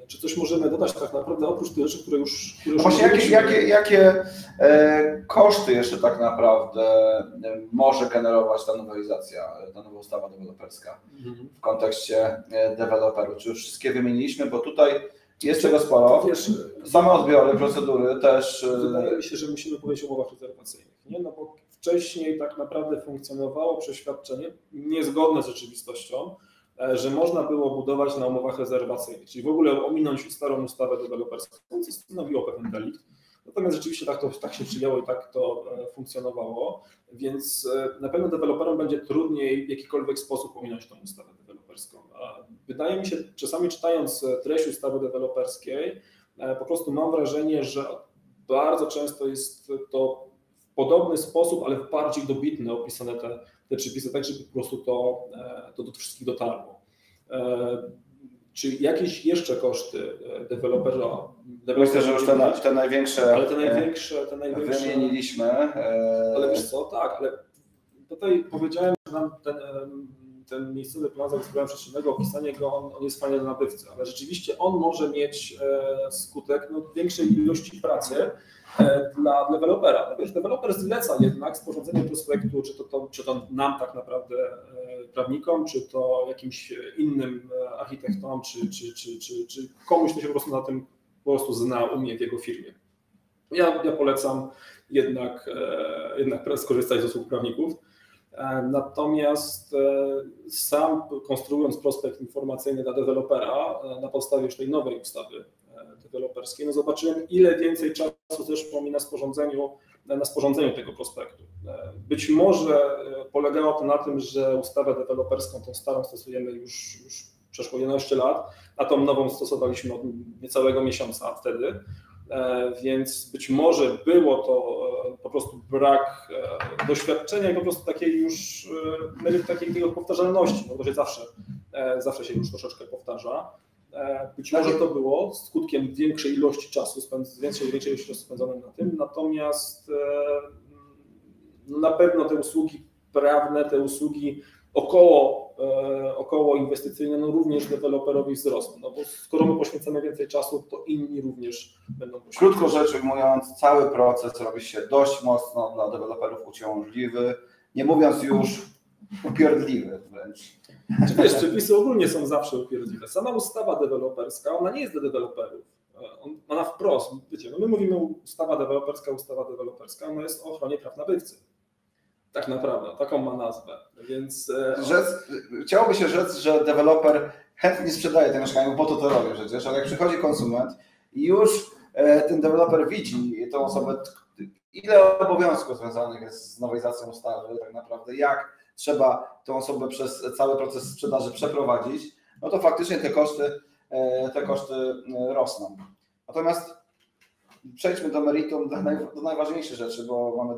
czy coś możemy dodać tak naprawdę oprócz tych rzeczy, które już. Które no właśnie, jakie, jakie, jakie e, koszty jeszcze tak naprawdę e, może generować ta nowelizacja, ta nowa ustawa deweloperska mhm. w kontekście e, deweloperów? Czy już wszystkie wymieniliśmy, bo tutaj Jest czego sporo. Wiesz, Same odbiory, procedury też. e, Wydaje mi się, że musimy powiedzieć o umowach rezerwacyjnych. Nie? No bo wcześniej tak naprawdę funkcjonowało przeświadczenie niezgodne z rzeczywistością, e, że można było budować na umowach rezerwacyjnych, czyli w ogóle ominąć starą ustawę deweloperską, co stanowiło pewien delikt. Natomiast rzeczywiście tak, to, tak się przyjęło i tak to e, funkcjonowało, więc e, na pewno deweloperom będzie trudniej w jakikolwiek sposób ominąć tą ustawę deweloperską. Wydaje mi się, czasami czytając e, treść ustawy deweloperskiej, e, po prostu mam wrażenie, że bardzo często jest to w podobny sposób, ale w bardziej dobitny opisane te, te przepisy, tak żeby po prostu to, e, to do wszystkich dotarło. E, Czy jakieś jeszcze koszty e, dewelopera? Myślę, że już te, na- te największe ale te największe, te największe wymieniliśmy. ale wiesz co, tak, ale tutaj powiedziałem, że nam ten, ten miejscowy plan zagospodarowania przestrzennego, opisanie go, on, on jest fajny dla nabywcy, ale rzeczywiście on może mieć skutek no, większej ilości pracy dla dewelopera. No, wiesz, deweloper zleca jednak sporządzenie prospektu, czy to, to, czy to nam tak naprawdę e, prawnikom, czy to jakimś innym e, architektom, czy, czy, czy, czy, czy komuś, kto się po prostu na tym po prostu zna, umie w jego firmie. Ja, ja polecam jednak, e, jednak skorzystać z usług prawników. E, Natomiast e, sam konstruując prospekt informacyjny dla dewelopera e, na podstawie już tej nowej ustawy e, deweloperskiej, no zobaczyłem, ile więcej czasu zeszło mi na sporządzeniu, na sporządzeniu tego prospektu. Być może e, polegało to na tym, że ustawę deweloperską, tą starą stosujemy już, już przeszło 11 lat, a tą nową stosowaliśmy od niecałego miesiąca wtedy. E, Więc być może było to e, po prostu brak doświadczenia i po prostu takiej już takiej powtarzalności, bo to się zawsze, zawsze się już troszeczkę powtarza. E, Być może to było skutkiem większej ilości czasu, większej, większej ilości czasu spędzonym na tym, natomiast e, no na pewno te usługi prawne, te usługi około, e, około inwestycyjne, no również deweloperowi wzrosną, no bo skoro my poświęcamy więcej czasu, to inni również będą poświęcać. Krótko rzecz ujmując, cały proces robi się dość mocno dla deweloperów uciążliwy, nie mówiąc już upierdliwy wręcz. Czy wiesz, przepisy ogólnie są zawsze upierdliwe. Sama ustawa deweloperska, ona nie jest dla deweloperów. On- Ona wprost, wiecie, no my mówimy ustawa deweloperska, ustawa deweloperska, ona jest o ochronie praw nabywcy. Tak naprawdę, taką ma nazwę. Więc e, Rzec, chciałoby się rzec, że deweloper chętnie sprzedaje te mieszkania, bo to to robi przecież, ale jak przychodzi konsument i już e, ten deweloper widzi tą osobę, ile obowiązków związanych jest z nowelizacją ustawy, tak naprawdę, jak trzeba tą osobę przez cały proces sprzedaży przeprowadzić, no to faktycznie te koszty, e, te koszty e, rosną. Natomiast przejdźmy do meritum, do, naj, do najważniejszych rzeczy, bo mamy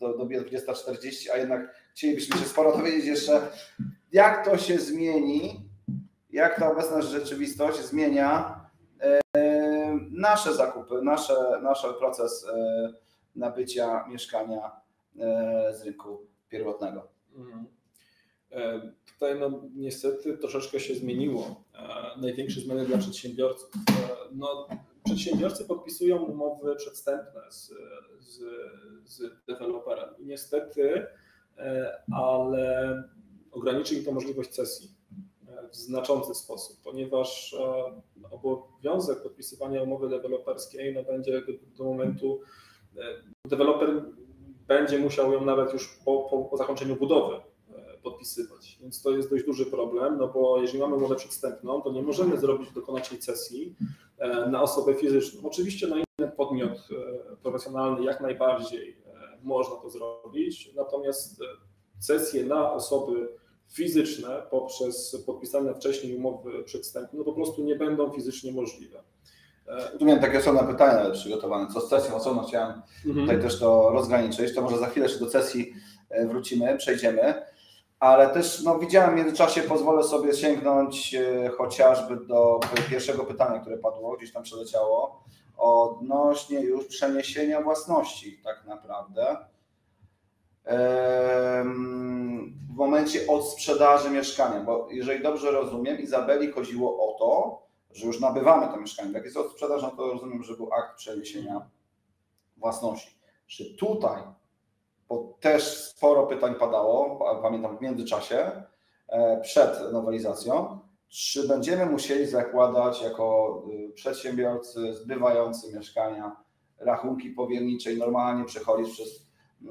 do, do 20.40, a jednak chcielibyśmy się sporo dowiedzieć jeszcze, jak to się zmieni, jak ta obecna rzeczywistość zmienia e, nasze zakupy, nasze, nasz proces nabycia mieszkania z rynku pierwotnego. Mhm. E, Tutaj no, niestety troszeczkę się zmieniło. E, Największe zmiany dla przedsiębiorców. E, No, przedsiębiorcy podpisują umowy przedstępne z, z, z deweloperem. I niestety, ale ograniczy im to możliwość cesji w znaczący sposób, ponieważ obowiązek podpisywania umowy deweloperskiej no, będzie do momentu, e, deweloper będzie musiał ją nawet już po, po, po zakończeniu budowy e, podpisywać. Więc to jest dość duży problem, no bo jeżeli mamy umowę przedstępną, to nie możemy zrobić dokonać cesji e, na osobę fizyczną. Oczywiście na inny podmiot e, profesjonalny jak najbardziej można to zrobić, natomiast cesje na osoby fizyczne poprzez podpisane wcześniej umowy przedstępne no po prostu nie będą fizycznie możliwe. E, Tu miałem takie osobne pytania przygotowane, co z sesją osobno chciałem mhm. tutaj też to rozgraniczyć, to może za chwilę jeszcze do sesji e, wrócimy, przejdziemy, ale też no, widziałem w międzyczasie, pozwolę sobie sięgnąć e, chociażby do pierwszego pytania, które padło, gdzieś tam przeleciało, odnośnie już przeniesienia własności tak naprawdę. W momencie od sprzedaży mieszkania, bo jeżeli dobrze rozumiem, Izabeli chodziło o to, że już nabywamy to mieszkanie. Jak jest od sprzedaży, no to rozumiem, że był akt przeniesienia własności. Czy tutaj, bo też sporo pytań padało, pa- pamiętam w międzyczasie, e, przed nowelizacją, czy będziemy musieli zakładać jako y, przedsiębiorcy zbywający mieszkania rachunki powiernicze i normalnie przechodzić przez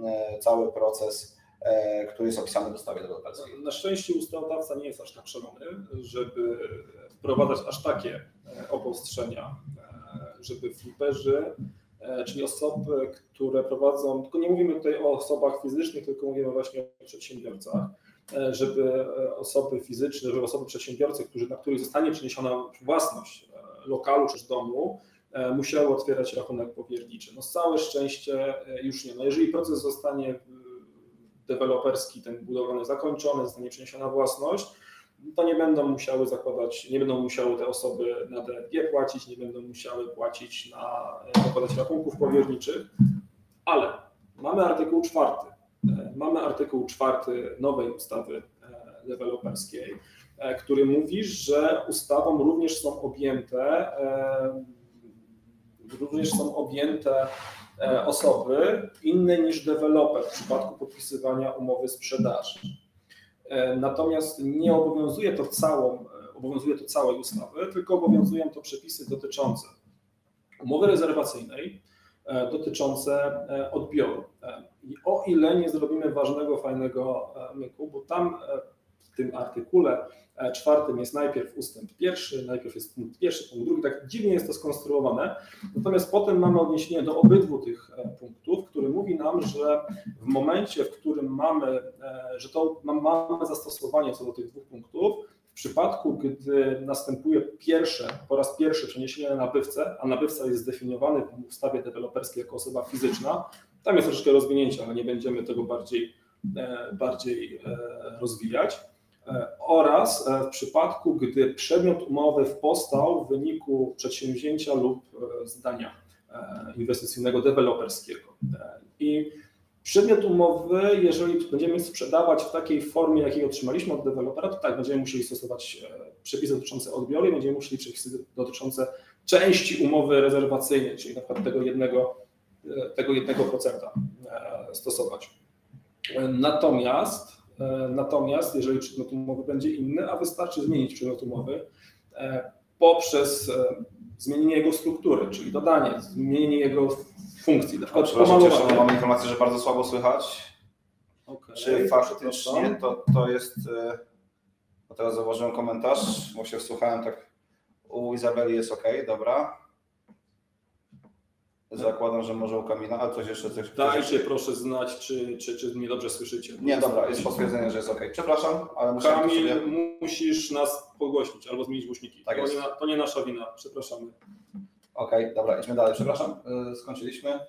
e, cały proces, e, który jest opisany w ustawie deweloperskiej? Na szczęście ustawodawca nie jest aż tak szalony, żeby wprowadzać aż takie e, obostrzenia, żeby fliperzy, czyli osoby, które prowadzą, tylko nie mówimy tutaj o osobach fizycznych, tylko mówimy właśnie o przedsiębiorcach, E, żeby e, osoby fizyczne, żeby osoby przedsiębiorcy, którzy, na których zostanie przeniesiona własność e, lokalu czy domu, musiały otwierać rachunek powierniczy. No całe szczęście już nie. No jeżeli proces zostanie deweloperski, ten budowlany zakończony, zostanie przeniesiona własność, to nie będą musiały zakładać, nie będą musiały te osoby na DFG płacić, nie będą musiały płacić na zakładać rachunków powierniczych, ale mamy artykuł czwarty, E, mamy artykuł czwarty nowej ustawy e, deweloperskiej, e, który mówi, że ustawą również są objęte również są objęte osoby inne niż deweloper w przypadku podpisywania umowy sprzedaży. Natomiast nie obowiązuje to całą, obowiązuje to całej ustawy, tylko obowiązują to przepisy dotyczące umowy rezerwacyjnej, E, dotyczące e, odbioru. E, I o ile nie zrobimy ważnego, fajnego myku, bo tam w tym artykule czwartym jest najpierw ustęp pierwszy, najpierw jest punkt pierwszy, punkt drugi, tak dziwnie jest to skonstruowane. Natomiast potem mamy odniesienie do obydwu tych punktów, który mówi nam, że w momencie, w którym mamy, że to mamy zastosowanie co do tych dwóch punktów, w przypadku, gdy następuje pierwsze, po raz pierwszy przeniesienie na nabywcę, a nabywca jest zdefiniowany w ustawie deweloperskiej jako osoba fizyczna, tam jest troszeczkę rozwinięcia, ale nie będziemy tego bardziej, e, bardziej e, rozwijać. E, oraz w przypadku, gdy przedmiot umowy powstał w wyniku przedsięwzięcia lub zdania inwestycyjnego deweloperskiego. I Przedmiot umowy, jeżeli będziemy sprzedawać w takiej formie, jakiej otrzymaliśmy od dewelopera, to tak, będziemy musieli stosować e, przepisy dotyczące odbioru i będziemy musieli przepisy dotyczące części umowy rezerwacyjnej, czyli na przykład tego jednego, e, tego jednego procenta e, stosować. Natomiast, natomiast jeżeli przedmiot umowy będzie inny, a wystarczy zmienić przedmiot umowy poprzez zmienienie jego struktury, czyli dodanie, zmienienie jego funkcji. Na przykład Przepraszam, mam informację, że bardzo słabo słychać. Okay, Czy faktycznie to, to jest. E, bo teraz zauważyłem komentarz, bo się wsłuchałem tak. U Izabeli jest ok, dobra. Zakładam, że może u Kamila, ale coś jeszcze coś. Dajcie proszę znać, czy, czy, czy mnie dobrze słyszycie. Nie, dobra, jest potwierdzenie, że jest ok. Przepraszam, ale muszę. Kamil, sobie... musisz nas pogłośnić albo zmienić głośniki. Tak to, jest. Nie, to nie nasza wina, przepraszamy. Okej, okay, dobra, idźmy dalej. Przepraszam, yy, skończyliśmy.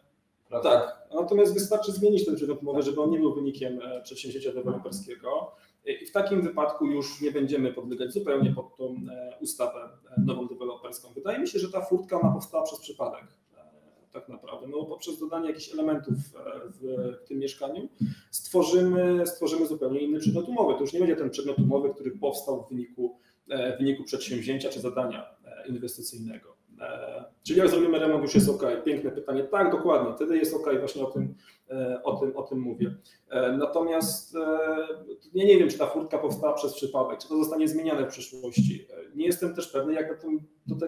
Prawda? Tak, natomiast wystarczy zmienić ten przedmiot umowy, żeby on nie był wynikiem e, przedsięwzięcia deweloperskiego. I w takim wypadku już nie będziemy podlegać zupełnie pod tą e, ustawę e, nową deweloperską. Wydaje mi się, że ta furtka ona powstała przez przypadek tak naprawdę. No, poprzez dodanie jakichś elementów w tym mieszkaniu stworzymy, stworzymy zupełnie inny przedmiot umowy. To już nie będzie ten przedmiot umowy, który powstał w wyniku, w wyniku przedsięwzięcia czy zadania inwestycyjnego. E, czyli jak zrobimy remont, już jest ok. Piękne pytanie. Tak, dokładnie. Wtedy jest ok, właśnie o tym, e, o tym, o tym mówię. E, natomiast ja nie wiem, czy ta furtka powstała przez przypadek, czy to zostanie zmieniane w przyszłości. Nie jestem też pewny, jak to,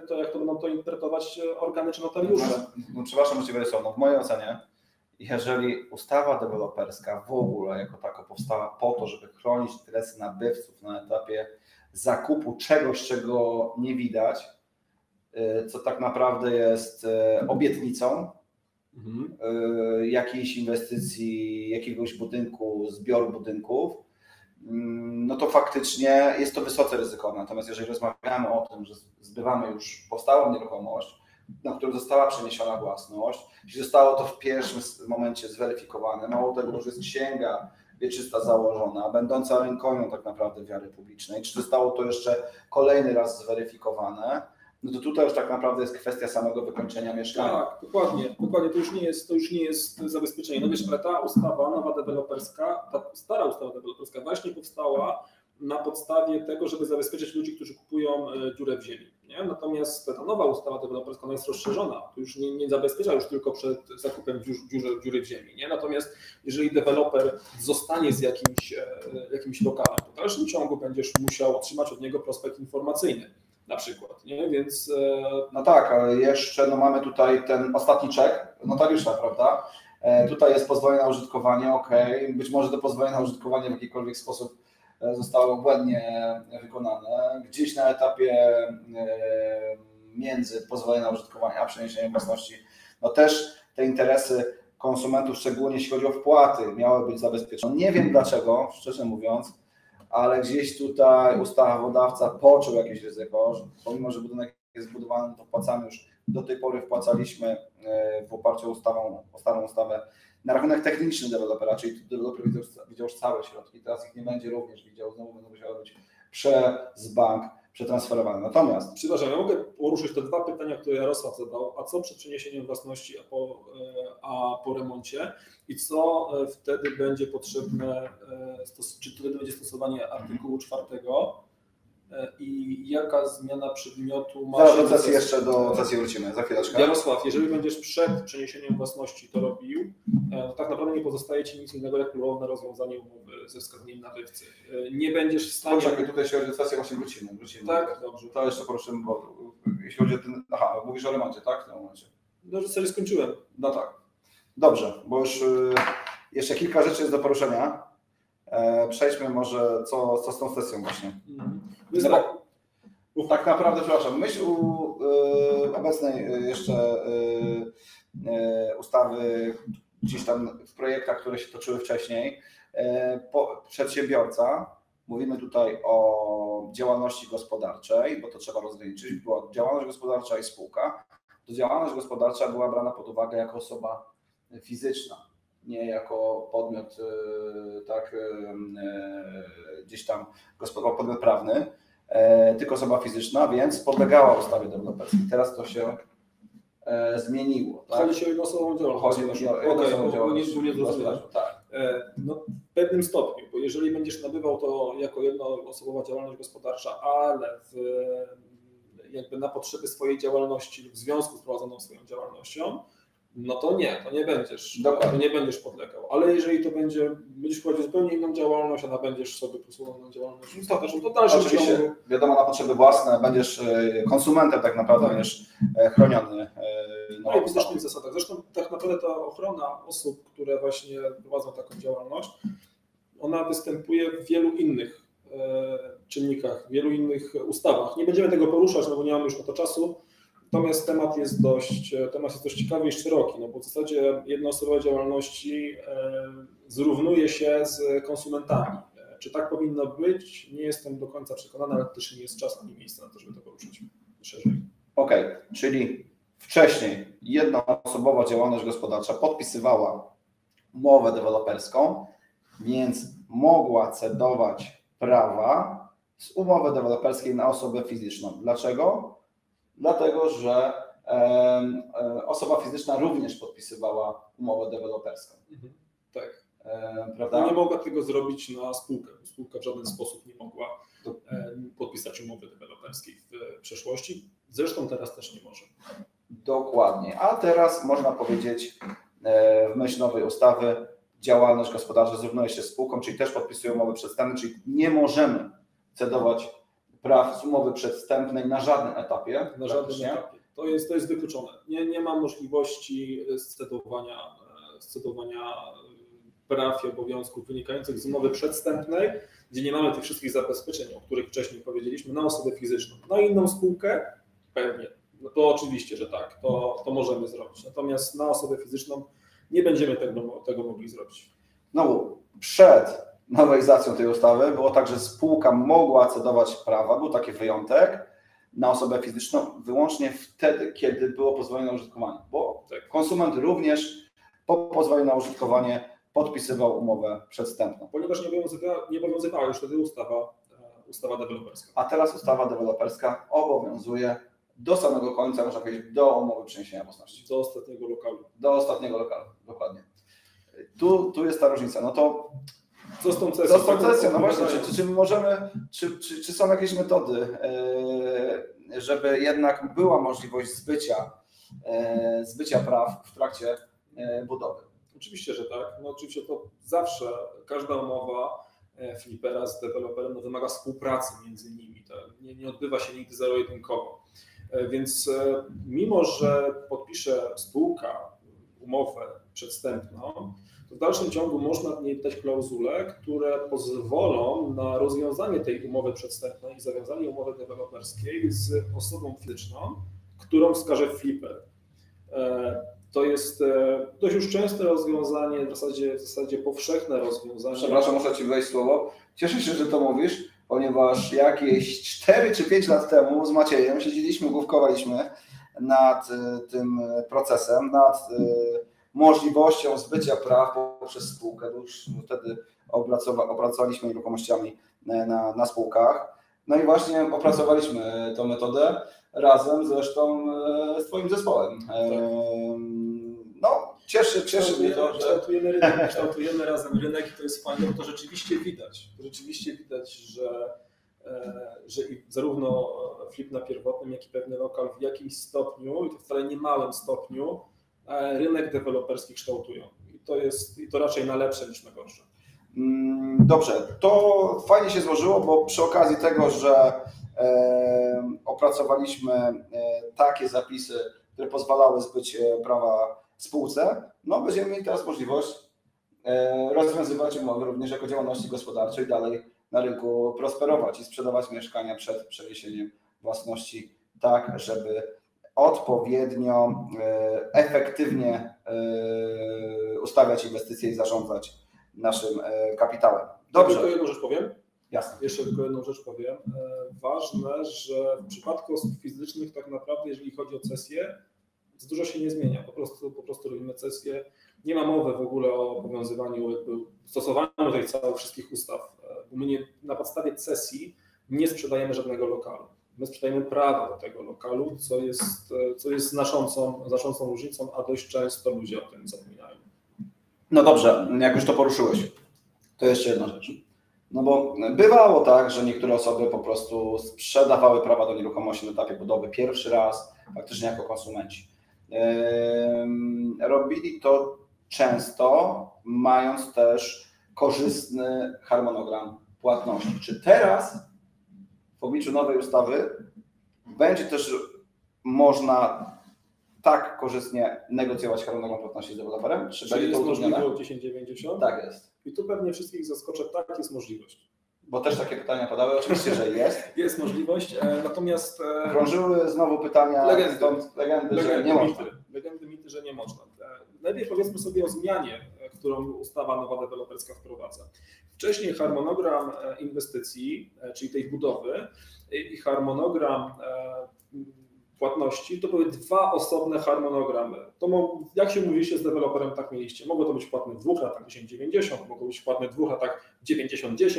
to, jak to będą to interpretować organy czy notariusze. No, no, przepraszam, że Cię no, w mojej ocenie, jeżeli ustawa deweloperska w ogóle jako taka powstała po to, żeby chronić interesy nabywców na etapie zakupu czegoś, czego nie widać, co tak naprawdę jest e, obietnicą mhm. E, jakiejś inwestycji, jakiegoś budynku, zbioru budynków, mm, no to faktycznie jest to wysoce ryzykowne. Natomiast jeżeli rozmawiamy o tym, że zbywamy już powstałą nieruchomość, na którą została przeniesiona własność, jeśli zostało to w pierwszym momencie zweryfikowane, mało tego, że jest księga wieczysta założona, będąca rękojmią tak naprawdę wiary publicznej, czy zostało to jeszcze kolejny raz zweryfikowane, no to tutaj już tak naprawdę jest kwestia samego wykończenia mieszkania. Tak, dokładnie, dokładnie. To już nie jest, to już nie jest zabezpieczenie. No wiesz, ale ta ustawa nowa deweloperska, ta stara ustawa deweloperska właśnie powstała na podstawie tego, żeby zabezpieczyć ludzi, którzy kupują e, dziurę w ziemi. Nie? Natomiast ta nowa ustawa deweloperska ona jest rozszerzona, to już nie, nie zabezpiecza już tylko przed zakupem dziur, dziury, dziury w ziemi. Nie? Natomiast jeżeli deweloper zostanie z jakimś, e, jakimś lokalem, to w dalszym ciągu będziesz musiał otrzymać od niego prospekt informacyjny na przykład. Nie? Więc e, No tak, ale jeszcze no mamy tutaj ten ostatni czek notariusza, prawda? E, Tutaj jest pozwolenie na użytkowanie, ok. Być może to pozwolenie na użytkowanie w jakikolwiek sposób e, zostało błędnie wykonane. Gdzieś na etapie między pozwoleniem na użytkowanie a przeniesieniem własności, no też te interesy konsumentów, szczególnie jeśli chodzi o wpłaty, miały być zabezpieczone. Nie wiem dlaczego, szczerze mówiąc, ale gdzieś tutaj ustawodawca poczuł jakieś ryzyko, że pomimo, że budynek jest zbudowany, to wpłacamy już, do tej pory wpłacaliśmy e, w oparciu o, ustawą, o starą ustawę na rachunek techniczny dewelopera, czyli deweloper widział, widział już całe środki, teraz ich nie będzie również widział, znowu będą musiały być przez bank przetransferowane. Natomiast Przepraszam, ja mogę poruszyć te dwa pytania, które Jarosław zadał. A co przed przeniesieniem własności, a po, e, a po remoncie? I co e, wtedy będzie potrzebne, e, czy wtedy będzie stosowanie artykułu czwartego i jaka zmiana przedmiotu ma zaraz się do sesji jeszcze do sesji wrócimy, za chwileczkę. Jarosław, jeżeli będziesz przed przeniesieniem własności to robił, e, to tak naprawdę nie pozostaje Ci nic innego jak ponowne rozwiązanie umowy ze względem nabywcy. E, Nie będziesz w stanie... Poczekaj, tutaj chodzi o sesję, właśnie wrócimy. wrócimy. Tak, dobrze. To jeszcze poruszymy, bo jeśli chodzi o ten. Aha, mówisz o remoncie, tak? W tym momencie. No, w zasadzie skończyłem. No tak. Dobrze, bo już jeszcze kilka rzeczy jest do poruszenia. E, przejdźmy może co, co z tą sesją właśnie. Więc tak, Tak naprawdę, przepraszam, myśl u y, obecnej y, jeszcze y, y, ustawy, gdzieś tam w projektach, które się toczyły wcześniej, y, po, przedsiębiorca, mówimy tutaj o działalności gospodarczej, bo to trzeba rozgraniczyć, była działalność gospodarcza i spółka. To działalność gospodarcza była brana pod uwagę jako osoba fizyczna, nie jako podmiot, y, tak, gdzieś tam podmiot prawny, tylko osoba fizyczna, więc podlegała ustawie deweloperskiej. Teraz to się e, zmieniło. Tak? chodzi się o jednoosobową działalność. Chodzi o jednoosobową bo- bo działalność nie, nie. Tak. E, No, w pewnym stopniu, bo jeżeli będziesz nabywał to jako jednoosobowa działalność gospodarcza, ale w, jakby na potrzeby swojej działalności lub w związku z prowadzoną swoją działalnością, no to nie, to nie będziesz, Dokładnie. to nie będziesz podlegał. Ale jeżeli to będzie, będziesz prowadził zupełnie inną działalność, a nabędziesz sobie posługaną działalność gospodarczą, to w dalszym Oczywiście, ciągu wiadomo, na potrzeby własne będziesz e, konsumentem tak naprawdę, Tak. będziesz e, chroniony. e, No nową i w zasadach. Zresztą tak naprawdę ta ochrona osób, które właśnie prowadzą taką działalność, ona występuje w wielu innych czynnikach, w wielu innych ustawach. Nie będziemy tego poruszać, no bo nie mamy już na to czasu. Natomiast temat jest dość, temat jest dość ciekawy i szeroki, no bo w zasadzie jednoosobowe działalności e, zrównuje się z konsumentami. E, Czy tak powinno być? Nie jestem do końca przekonany, ale też nie jest czas ani miejsce na to, żeby to poruszyć szerzej. Okej, czyli wcześniej jednoosobowa działalność gospodarcza podpisywała umowę deweloperską, więc mogła cedować prawa z umowy deweloperskiej na osobę fizyczną. Dlaczego? Dlatego, że e, osoba fizyczna również podpisywała umowę deweloperską. Tak. Em, No prawda? nie mogła tego zrobić na spółkę. Spółka w żaden sposób nie mogła e, podpisać umowy deweloperskiej w przeszłości. Zresztą teraz też nie może. Dokładnie. A teraz można powiedzieć e, w myśl nowej ustawy działalność gospodarcza zrównuje się z spółką, czyli też podpisuje umowy przedstępne, czyli nie możemy cedować praw z umowy przedstępnej na żadnym etapie. Na żadnym etapie. To jest, to jest wykluczone. Nie, nie ma możliwości scedowania, e, scedowania e, praw i obowiązków wynikających z umowy przedstępnej, gdzie nie mamy tych wszystkich zabezpieczeń, o których wcześniej powiedzieliśmy, na osobę fizyczną. Na inną spółkę pewnie. No to oczywiście, że tak, to, to możemy zrobić. Natomiast na osobę fizyczną nie będziemy tego, tego mogli zrobić. Znowu, przed nowelizacją tej ustawy było tak, że spółka mogła cedować prawa, był taki wyjątek na osobę fizyczną wyłącznie wtedy, kiedy było pozwolenie na użytkowanie, bo Tak. konsument również po pozwoleniu na użytkowanie podpisywał umowę przedstępną. Ponieważ nie obowiązywała, nie obowiązywała już wtedy ustawa, e, ustawa deweloperska. A teraz ustawa deweloperska obowiązuje do samego końca, można powiedzieć, do umowy przeniesienia własności, Do ostatniego lokalu. do ostatniego lokalu, dokładnie. Tu, tu jest ta różnica. No to Co z tą cesją? z koncesją, no właśnie, czy, czy, czy możemy, czy, czy, czy są jakieś metody, e, żeby jednak była możliwość zbycia, zbycia praw w trakcie budowy. Oczywiście, że tak. No oczywiście to zawsze każda umowa flipera z deweloperem no, wymaga współpracy między nimi. To nie, nie odbywa się nigdy zero-jedynkowo. Więc mimo, że podpisze spółka umowę przedstępną, w dalszym ciągu można w niej dać klauzule, które pozwolą na rozwiązanie tej umowy przedstępnej i zawiązanie umowy deweloperskiej z osobą fizyczną, którą wskaże flipper. E, to jest e, dość już częste rozwiązanie, w zasadzie, w zasadzie powszechne rozwiązanie. Przepraszam, muszę Ci wejść słowo. Cieszę się, że to mówisz, ponieważ jakieś 4 czy 5 lat temu z Maciejem siedzieliśmy, główkowaliśmy nad e, tym procesem, nad możliwością zbycia praw poprzez spółkę, bo już wtedy opracowaliśmy nieruchomościami e, na, na spółkach. No i właśnie opracowaliśmy tę metodę razem zresztą e, z Twoim zespołem. E, tak. No, cieszy, cieszy mnie to, że... Kształtujemy rynek, kształtujemy razem rynek i to jest fajne, bo to rzeczywiście widać. Rzeczywiście widać, że, że zarówno flip na pierwotnym, jak i pewny lokal w jakimś stopniu, i to wcale nie małym stopniu, rynek deweloperski kształtują. I to jest i to raczej na lepsze niż na gorsze. Mm, dobrze, to fajnie się złożyło, bo przy okazji tego, że opracowaliśmy e, takie zapisy, które pozwalały zbyć e, prawa spółce, no będziemy mieli teraz możliwość e, rozwiązywać umowy również jako działalności gospodarczej, dalej na rynku prosperować i sprzedawać mieszkania przed przeniesieniem własności tak, żeby odpowiednio e, efektywnie e, ustawiać inwestycje i zarządzać naszym e, kapitałem. Dobrze. Ja tylko jedną rzecz powiem. Jasne. Jeszcze tylko jedną rzecz powiem. Ważne, że w przypadku osób fizycznych tak naprawdę, jeżeli chodzi o cesję, dużo się nie zmienia. Po prostu, po prostu robimy cesję. Nie ma mowy w ogóle o obowiązywaniu, jakby stosowaniu tych całych wszystkich ustaw, bo my nie, na podstawie cesji nie sprzedajemy żadnego lokalu. My sprzedajemy prawo do tego lokalu, co jest, co jest znaczącą, znaczącą różnicą, a dość często ludzie o tym zapominają. No dobrze, jak już to poruszyłeś, to jeszcze jedna rzecz. No bo bywało tak, że niektóre osoby po prostu sprzedawały prawa do nieruchomości na etapie budowy pierwszy raz, faktycznie jako konsumenci. Robili to często, mając też korzystny harmonogram płatności. Czy teraz w obliczu nowej ustawy będzie też można tak korzystnie negocjować harmonogram płatności z deweloperem? Czy, Czy będzie to możliwe 1090? Tak jest. I tu pewnie wszystkich zaskoczę, tak jest możliwość. Bo też takie pytania padały, oczywiście, że jest. [LAUGHS] Jest możliwość, e, natomiast... E, Krążyły znowu pytania, legendy, stąd legendy, legendy, że nie mity, można. Legendy, mity, że nie można. E, najpierw powiedzmy sobie o zmianie, którą ustawa nowa deweloperska wprowadza. Wcześniej harmonogram e, inwestycji, e, czyli tej budowy i harmonogram e, płatności, to były dwa osobne harmonogramy. To jak się mówiliście z deweloperem, tak mieliście. Mogło to być płatne w dwóch latach 10-90, mogło być płatne w dwóch latach 90-10.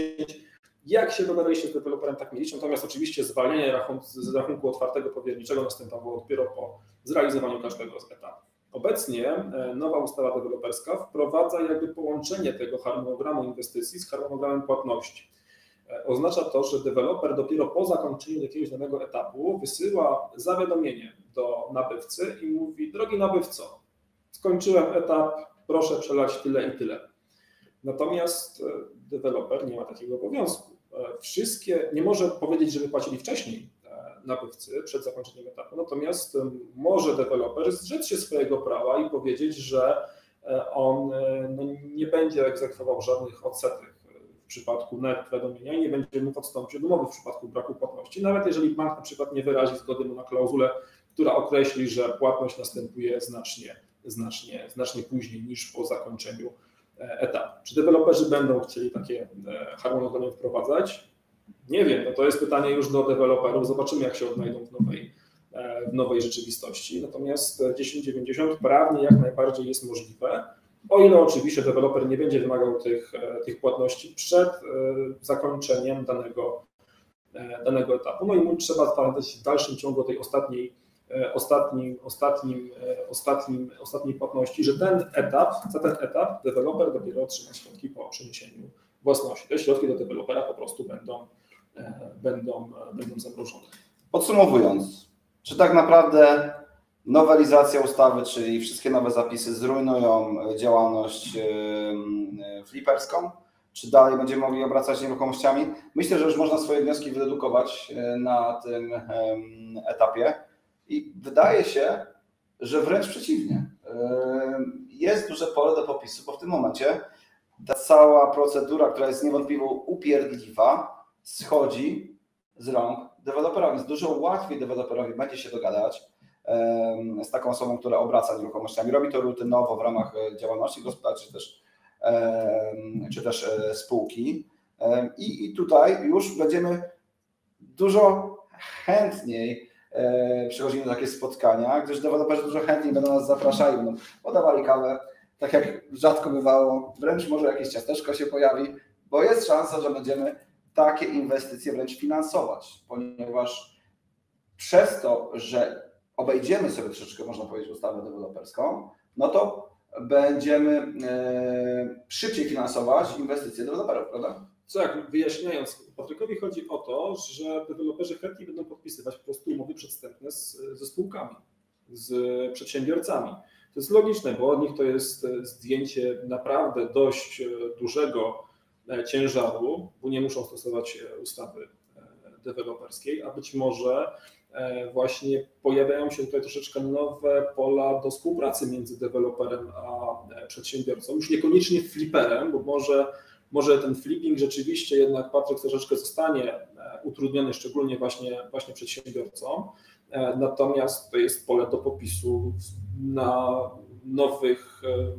Jak się dogadaliście z deweloperem, tak mieliście. Natomiast oczywiście zwalnianie rachunku, z rachunku otwartego powierniczego następowało dopiero po zrealizowaniu każdego z etapów. Obecnie e, nowa ustawa deweloperska wprowadza jakby połączenie tego harmonogramu inwestycji z harmonogramem płatności. E, oznacza to, że deweloper dopiero po zakończeniu jakiegoś danego etapu wysyła zawiadomienie do nabywcy i mówi: Drogi nabywco, skończyłem etap, proszę przelać tyle i tyle. Natomiast e, deweloper nie ma takiego obowiązku. Wszystkie, nie może powiedzieć, że wypłacili wcześniej nabywcy przed zakończeniem etapu. Natomiast może deweloper zrzec się swojego prawa i powiedzieć, że e, on e, no, nie będzie egzekwował żadnych odsetek w przypadku net wiadomienia i nie będzie mógł odstąpić od umowy w przypadku braku płatności, nawet jeżeli bank na przykład nie wyrazi zgody mu na klauzulę, która określi, że płatność następuje znacznie, znacznie, znacznie później niż po zakończeniu e, etapu. Czy deweloperzy będą chcieli takie harmonogramy wprowadzać? Nie wiem, no to jest pytanie już do deweloperów. Zobaczymy, jak się odnajdą w nowej, e, w nowej rzeczywistości. Natomiast 1090 prawnie jak najbardziej jest możliwe, o ile oczywiście deweloper nie będzie wymagał tych, e, tych płatności przed e, zakończeniem danego, danego etapu. No i mu trzeba pamiętać w dalszym ciągu tej ostatniej, ostatnim, ostatnim, ostatnim, ostatniej płatności, że ten etap, za ten etap deweloper dopiero otrzyma środki po przeniesieniu własności. Te środki do dewelopera po prostu będą, e, będą, e, będą zamrożone. Podsumowując, czy tak naprawdę nowelizacja ustawy, czyli wszystkie nowe zapisy zrujnują działalność fliperską? Czy dalej będziemy mogli obracać nieruchomościami? Myślę, że już można swoje wnioski wydedukować na tym etapie i wydaje się, że wręcz przeciwnie. Jest duże pole do popisu, bo w tym momencie ta cała procedura, która jest niewątpliwie upierdliwa, schodzi z rąk deweloperowi. Jest dużo łatwiej deweloperowi będzie się dogadać z taką osobą, która obraca nieruchomościami. Robi to rutynowo w ramach e, działalności gospodarczej czy też, czy też e, spółki. I, tutaj już będziemy dużo chętniej e, przychodzili na takie spotkania, gdyż deweloperzy dużo chętniej będą nas zapraszali, będą podawali kawę, tak jak rzadko bywało, wręcz może jakieś ciasteczko się pojawi, bo jest szansa, że będziemy takie inwestycje wręcz finansować, ponieważ przez to, że obejdziemy sobie troszeczkę, można powiedzieć, ustawę deweloperską, no to będziemy e, szybciej finansować inwestycje deweloperów, prawda? Co jak wyjaśniając, Patrykowi chodzi o to, że deweloperzy chętnie będą podpisywać po prostu umowy przedstępne z, ze spółkami, z przedsiębiorcami. To jest logiczne, bo od nich to jest zdjęcie naprawdę dość e, dużego e, ciężaru, bo nie muszą stosować ustawy deweloperskiej, a być może właśnie pojawiają się tutaj troszeczkę nowe pola do współpracy między deweloperem a przedsiębiorcą, już niekoniecznie fliperem, bo może może ten flipping rzeczywiście jednak Patryk troszeczkę zostanie e, utrudniony, szczególnie właśnie, właśnie przedsiębiorcom. E, natomiast to jest pole do popisu na nowych e,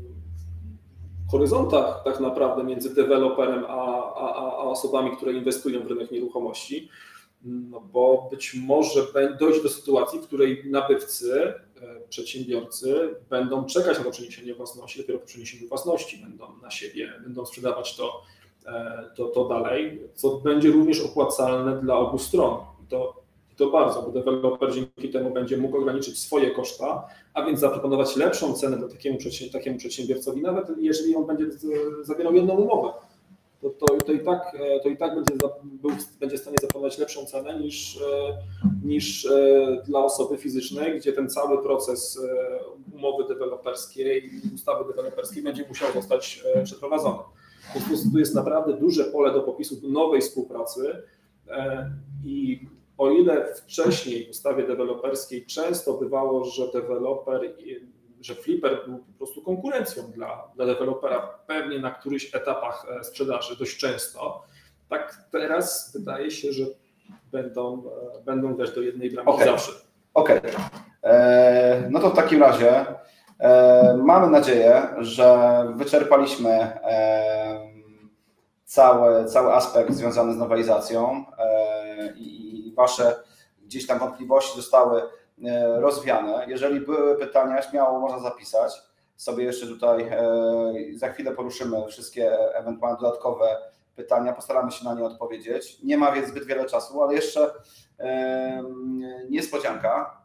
horyzontach tak naprawdę między deweloperem a, a, a osobami, które inwestują w rynek nieruchomości. No bo być może dojdzie do sytuacji, w której nabywcy E, przedsiębiorcy będą czekać na to przeniesienie własności, dopiero po przeniesieniu własności będą na siebie, będą sprzedawać to, e, to, to dalej, co będzie również opłacalne dla obu stron. To, to bardzo, bo deweloper dzięki temu będzie mógł ograniczyć swoje koszta, a więc zaproponować lepszą cenę do takiemu, takiemu przedsiębiorcowi, nawet jeżeli on będzie zawierał jedną umowę to, to, to, i tak, e, to i tak będzie, był, będzie w stanie zaproponować lepszą cenę niż, e, niż e, dla osoby fizycznej, gdzie ten cały proces umowy deweloperskiej, ustawy deweloperskiej będzie musiał zostać przeprowadzony. Więc tu jest naprawdę duże pole do popisu nowej współpracy i o ile wcześniej w ustawie deweloperskiej często bywało, że deweloper że Flipper był po prostu konkurencją dla, dla dewelopera, pewnie na którychś etapach e, sprzedaży dość często. Tak teraz wydaje się, że będą, e, będą grać do jednej bramki okay. zawsze. Okej. Okay. E, no to w takim razie mamy nadzieję, że wyczerpaliśmy cały, cały aspekt związany z nowelizacją i Wasze gdzieś tam wątpliwości zostały E, rozwiane. Jeżeli były pytania, śmiało można zapisać. Sobie jeszcze tutaj e, za chwilę poruszymy wszystkie ewentualne dodatkowe pytania, postaramy się na nie odpowiedzieć. Nie ma więc zbyt wiele czasu, ale jeszcze e, niespodzianka.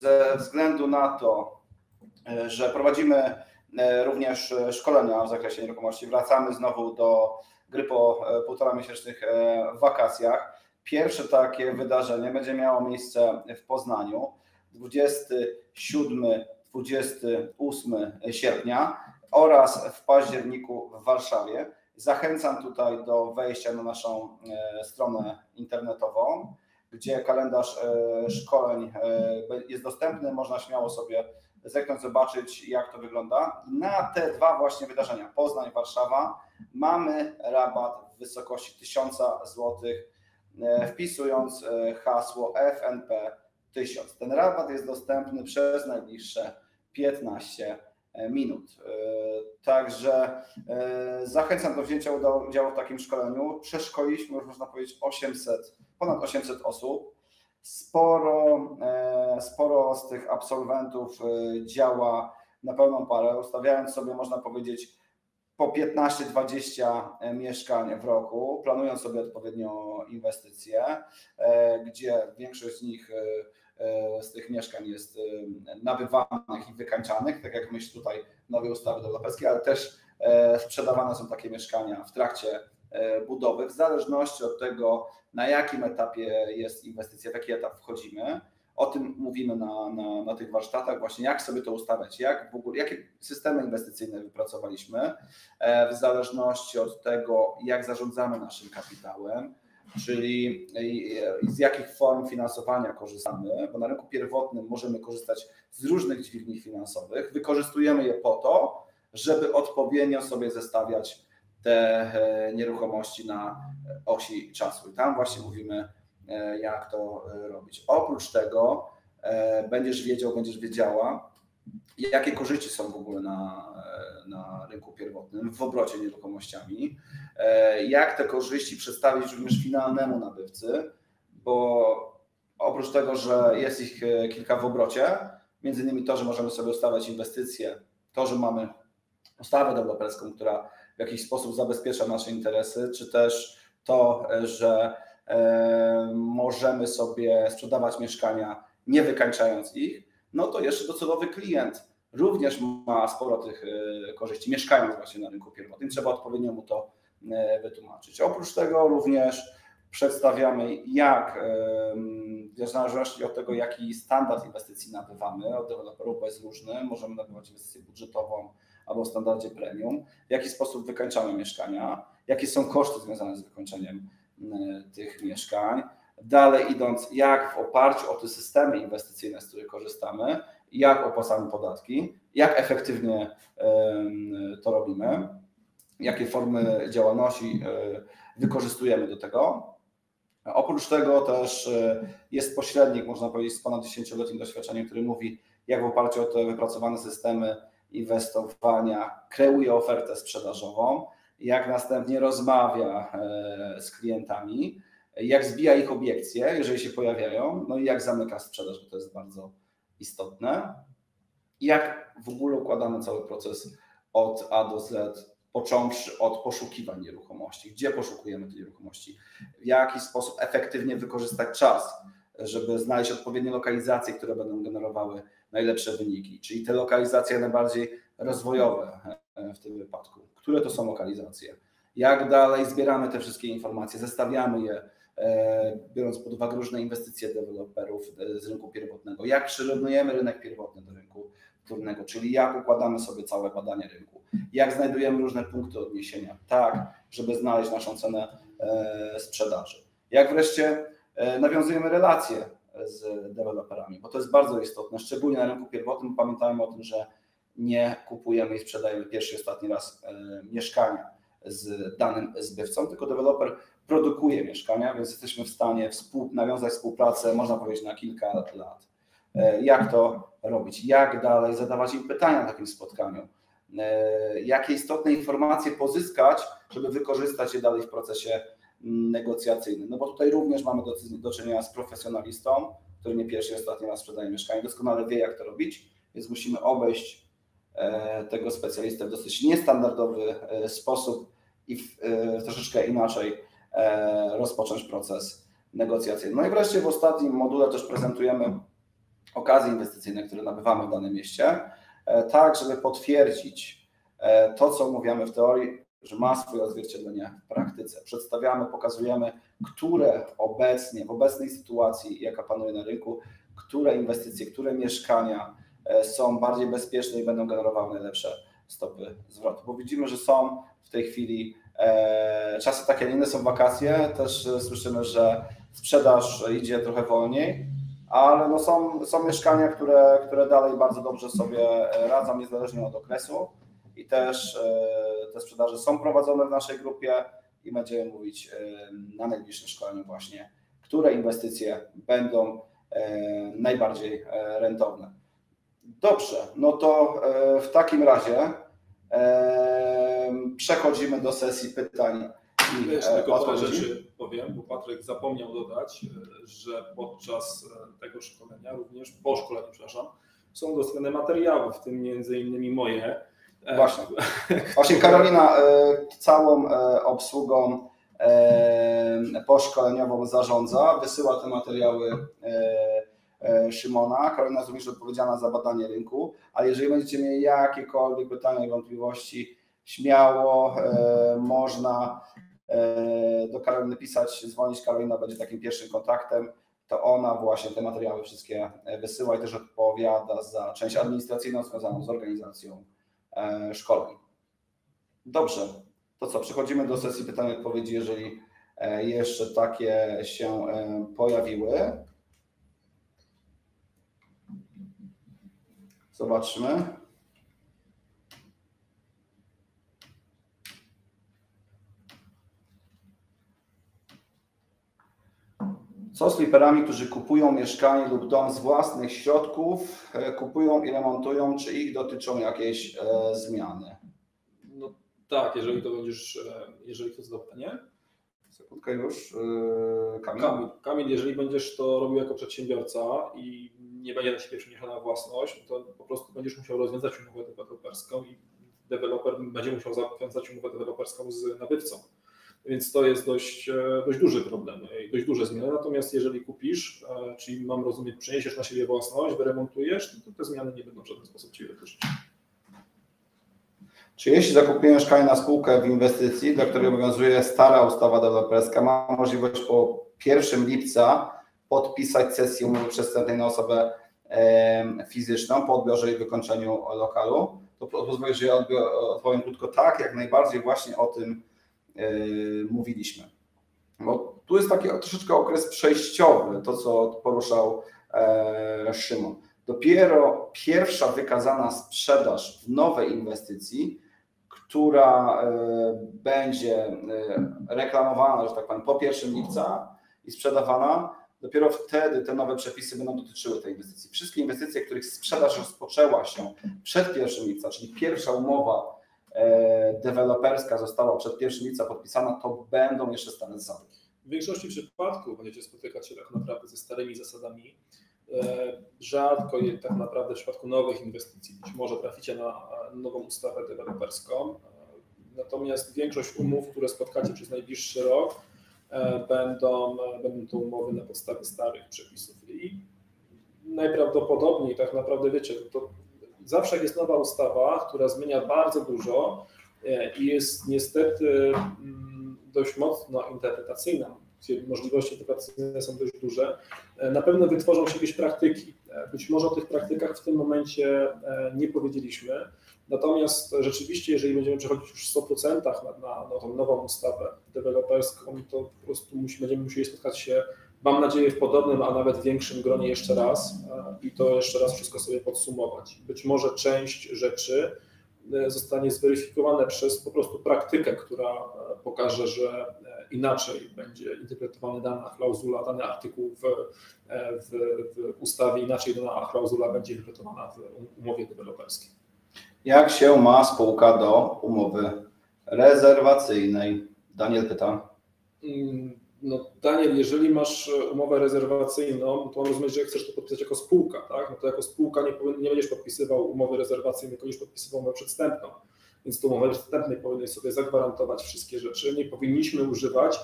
Ze względu na to, że prowadzimy również szkolenia w zakresie nieruchomości, wracamy znowu do gry po półtora miesięcznych wakacjach. Pierwsze takie wydarzenie będzie miało miejsce w Poznaniu 27-28 sierpnia oraz w październiku w Warszawie. Zachęcam tutaj do wejścia na naszą e, stronę internetową, gdzie kalendarz e, szkoleń e, jest dostępny. Można śmiało sobie zerknąć, zobaczyć, jak to wygląda. Na te dwa właśnie wydarzenia, Poznań, Warszawa, mamy rabat w wysokości 1000 złotych wpisując e, hasło FNP 1000. Ten rabat jest dostępny przez najbliższe 15 e, minut. Także zachęcam do wzięcia udziału w takim szkoleniu. Przeszkoliliśmy już można powiedzieć 800, ponad 800 osób. Sporo, sporo z tych absolwentów działa na pełną parę, ustawiając sobie, można powiedzieć, po 15-20 e, mieszkań w roku, planując sobie odpowiednio inwestycje, e, gdzie większość z nich e, z tych mieszkań jest nabywanych i wykańczanych, tak jak myśl tutaj nowej ustawy deweloperskiej, ale też sprzedawane są takie mieszkania w trakcie budowy, w zależności od tego, na jakim etapie jest inwestycja, w jaki etap wchodzimy. O tym mówimy na, na, na tych warsztatach, właśnie jak sobie to ustawiać, jak w ogóle, jakie systemy inwestycyjne wypracowaliśmy, w zależności od tego, jak zarządzamy naszym kapitałem, czyli z jakich form finansowania korzystamy, bo na rynku pierwotnym możemy korzystać z różnych dźwigni finansowych. Wykorzystujemy je po to, żeby odpowiednio sobie zestawiać te e, nieruchomości na osi czasu. I tam właśnie mówimy, e, jak to e, robić. Oprócz tego będziesz wiedział, będziesz wiedziała, jakie korzyści są w ogóle na, na rynku pierwotnym w obrocie nieruchomościami, jak te korzyści przedstawić również finalnemu nabywcy, bo oprócz tego, że jest ich kilka w obrocie, między innymi to, że możemy sobie ustawiać inwestycje, to, że mamy ustawę deweloperską, która w jakiś sposób zabezpiecza nasze interesy, czy też to, że e, możemy sobie sprzedawać mieszkania nie wykańczając ich, no to jeszcze docelowy klient również ma sporo tych e, korzyści, mieszkając właśnie na rynku pierwotnym. Trzeba odpowiednio mu to e, wytłumaczyć. Oprócz tego również przedstawiamy, jak w zależności od tego, jaki standard inwestycji nabywamy, od deweloperów, jest różny, możemy nabywać inwestycję budżetową, albo w standardzie premium, w jaki sposób wykańczamy mieszkania, jakie są koszty związane z wykończeniem e, tych mieszkań. Dalej idąc, jak w oparciu o te systemy inwestycyjne, z których korzystamy, jak opłacamy podatki, jak efektywnie to robimy, jakie formy działalności e, wykorzystujemy do tego. Oprócz tego też e, jest pośrednik, można powiedzieć, z ponad 10-letnim doświadczeniem, który mówi, jak w oparciu o te wypracowane systemy inwestowania kreuje ofertę sprzedażową, jak następnie rozmawia e, z klientami, jak zbija ich obiekcje, jeżeli się pojawiają, no i jak zamyka sprzedaż, bo to jest bardzo istotne. Jak w ogóle układamy cały proces od A do Z, począwszy od poszukiwań nieruchomości, gdzie poszukujemy tej nieruchomości, w jaki sposób efektywnie wykorzystać czas, żeby znaleźć odpowiednie lokalizacje, które będą generowały najlepsze wyniki, czyli te lokalizacje najbardziej rozwojowe e, w tym wypadku. Które to są lokalizacje? Jak dalej zbieramy te wszystkie informacje, zestawiamy je, e, biorąc pod uwagę różne inwestycje deweloperów e, z rynku pierwotnego, jak przyrównujemy rynek pierwotny do rynku wtórnego, czyli jak układamy sobie całe badanie rynku, jak znajdujemy różne punkty odniesienia, tak, żeby znaleźć naszą cenę sprzedaży. Jak wreszcie nawiązujemy relacje z deweloperami, bo to jest bardzo istotne, szczególnie na rynku pierwotnym. Pamiętajmy o tym, że nie kupujemy i sprzedajemy pierwszy i ostatni raz e, mieszkania z danym zbywcą, tylko deweloper produkuje mieszkania, więc jesteśmy w stanie współ, nawiązać współpracę, można powiedzieć, na kilka lat. E, jak to robić? Jak dalej zadawać im pytania na takim spotkaniu? E, jakie istotne informacje pozyskać, żeby wykorzystać je dalej w procesie negocjacyjny. No bo tutaj również mamy do, do czynienia z profesjonalistą, który nie pierwszy ostatni raz sprzedaje mieszkanie, doskonale wie jak to robić, więc musimy obejść tego specjalistę w dosyć niestandardowy e, sposób i w, e, troszeczkę inaczej rozpocząć proces negocjacyjny. No i wreszcie w ostatnim module też prezentujemy okazje inwestycyjne, które nabywamy w danym mieście, tak żeby potwierdzić to, co mówimy w teorii, że ma swoje odzwierciedlenie w praktyce. Przedstawiamy, pokazujemy, które obecnie, w obecnej sytuacji, jaka panuje na rynku, które inwestycje, które mieszkania e, są bardziej bezpieczne i będą generowały najlepsze stopy zwrotu. Bo widzimy, że są w tej chwili e, czasy takie, inne są wakacje, też e, słyszymy, że sprzedaż idzie trochę wolniej, ale no są, są mieszkania, które, które dalej bardzo dobrze sobie radzą, niezależnie od okresu i też e, te sprzedaże są prowadzone w naszej grupie i będziemy mówić e, na najbliższym szkoleniu właśnie, które inwestycje będą e, najbardziej rentowne. Dobrze, no to w takim razie przechodzimy do sesji pytań. I Jeszcze tylko parę rzeczy powiem, bo Patryk zapomniał dodać, że podczas tego szkolenia, również po szkoleniu, przepraszam, są dostępne materiały, w tym między innymi moje, E, właśnie. Właśnie Karolina e, całą e, obsługą poszkoleniową zarządza, wysyła te materiały Szymona. Karolina jest również odpowiedzialna za badanie rynku, ale jeżeli będziecie mieli jakiekolwiek pytania i wątpliwości, śmiało można do Karoliny pisać, dzwonić. Karolina będzie takim pierwszym kontaktem. To ona właśnie te materiały wszystkie wysyła i też odpowiada za część administracyjną związaną z organizacją szkoleń. Dobrze, to co, przechodzimy do sesji pytań i odpowiedzi, jeżeli jeszcze takie się pojawiły. Zobaczmy. Co z liperami, którzy kupują mieszkanie lub dom z własnych środków, e, kupują i remontują, czy ich dotyczą jakieś e, zmiany? No tak, jeżeli to będziesz, e, jeżeli to jest pytania. Sekundkę już. E, Kamil. Kamil. Kamil, jeżeli będziesz to robił jako przedsiębiorca i nie będzie na siebie przeniesiona własność, to po prostu będziesz musiał rozwiązać umowę deweloperską i deweloper będzie musiał zawiązać umowę deweloperską z nabywcą. Więc to jest dość, e, dość duży problem i dość duże zmiany. Natomiast jeżeli kupisz, e, czyli mam rozumieć, przeniesiesz na siebie własność, wyremontujesz, to te zmiany nie będą w żaden sposób Ciebie dotyczyć. Czy jeśli zakupię mieszkanie na spółkę w inwestycji, dla której obowiązuje stara ustawa deweloperska, mam możliwość po 1 lipca podpisać sesję umowy przestępnej na osobę fizyczną po odbiorze i wykończeniu lokalu? To pozwolę, że ja odpowiem krótko tak, jak najbardziej właśnie o tym e, mówiliśmy. Bo tu jest taki troszeczkę okres przejściowy, to co poruszał e, Szymon. Dopiero pierwsza wykazana sprzedaż w nowej inwestycji, która e, będzie reklamowana, że tak powiem, po 1 lipca i sprzedawana, dopiero wtedy te nowe przepisy będą dotyczyły tej inwestycji. Wszystkie inwestycje, których sprzedaż rozpoczęła się przed 1 lipca, czyli pierwsza umowa e, deweloperska została przed 1 lipca podpisana, to będą jeszcze stare zasady. W większości przypadków będziecie spotykać się tak naprawdę ze starymi zasadami. E, rzadko je tak naprawdę w przypadku nowych inwestycji. Być może traficie na nową ustawę deweloperską. E, natomiast większość umów, które spotkacie przez najbliższy rok, będą, e, będą to umowy na podstawie starych przepisów. I najprawdopodobniej tak naprawdę wiecie, to zawsze jest nowa ustawa, która zmienia bardzo dużo e, i jest niestety mm, dość mocno interpretacyjna, gdzie możliwości interpretacyjne są dość duże, na pewno wytworzą się jakieś praktyki. Być może o tych praktykach w tym momencie nie powiedzieliśmy, Natomiast rzeczywiście, jeżeli będziemy przechodzić już w 100% na, na, na tą nową ustawę deweloperską, to po prostu musi, będziemy musieli spotkać się, mam nadzieję, w podobnym, a nawet większym gronie jeszcze raz e, i to jeszcze raz wszystko sobie podsumować. Być może część rzeczy e, zostanie zweryfikowane przez po prostu praktykę, która e, pokaże, że inaczej będzie interpretowana dana klauzula, dany artykuł w, w, w ustawie, inaczej dana klauzula będzie interpretowana w umowie deweloperskiej. Jak się ma spółka do umowy rezerwacyjnej? Daniel pyta. Mm, no Daniel, jeżeli masz umowę rezerwacyjną, to mam rozumieć, że chcesz to podpisać jako spółka, tak? No to jako spółka nie, nie będziesz podpisywał umowy rezerwacyjnej, tylko będziesz podpisywał umowę przedstępną. Więc tą umowę przedstępnej powinieneś sobie zagwarantować wszystkie rzeczy. Nie powinniśmy używać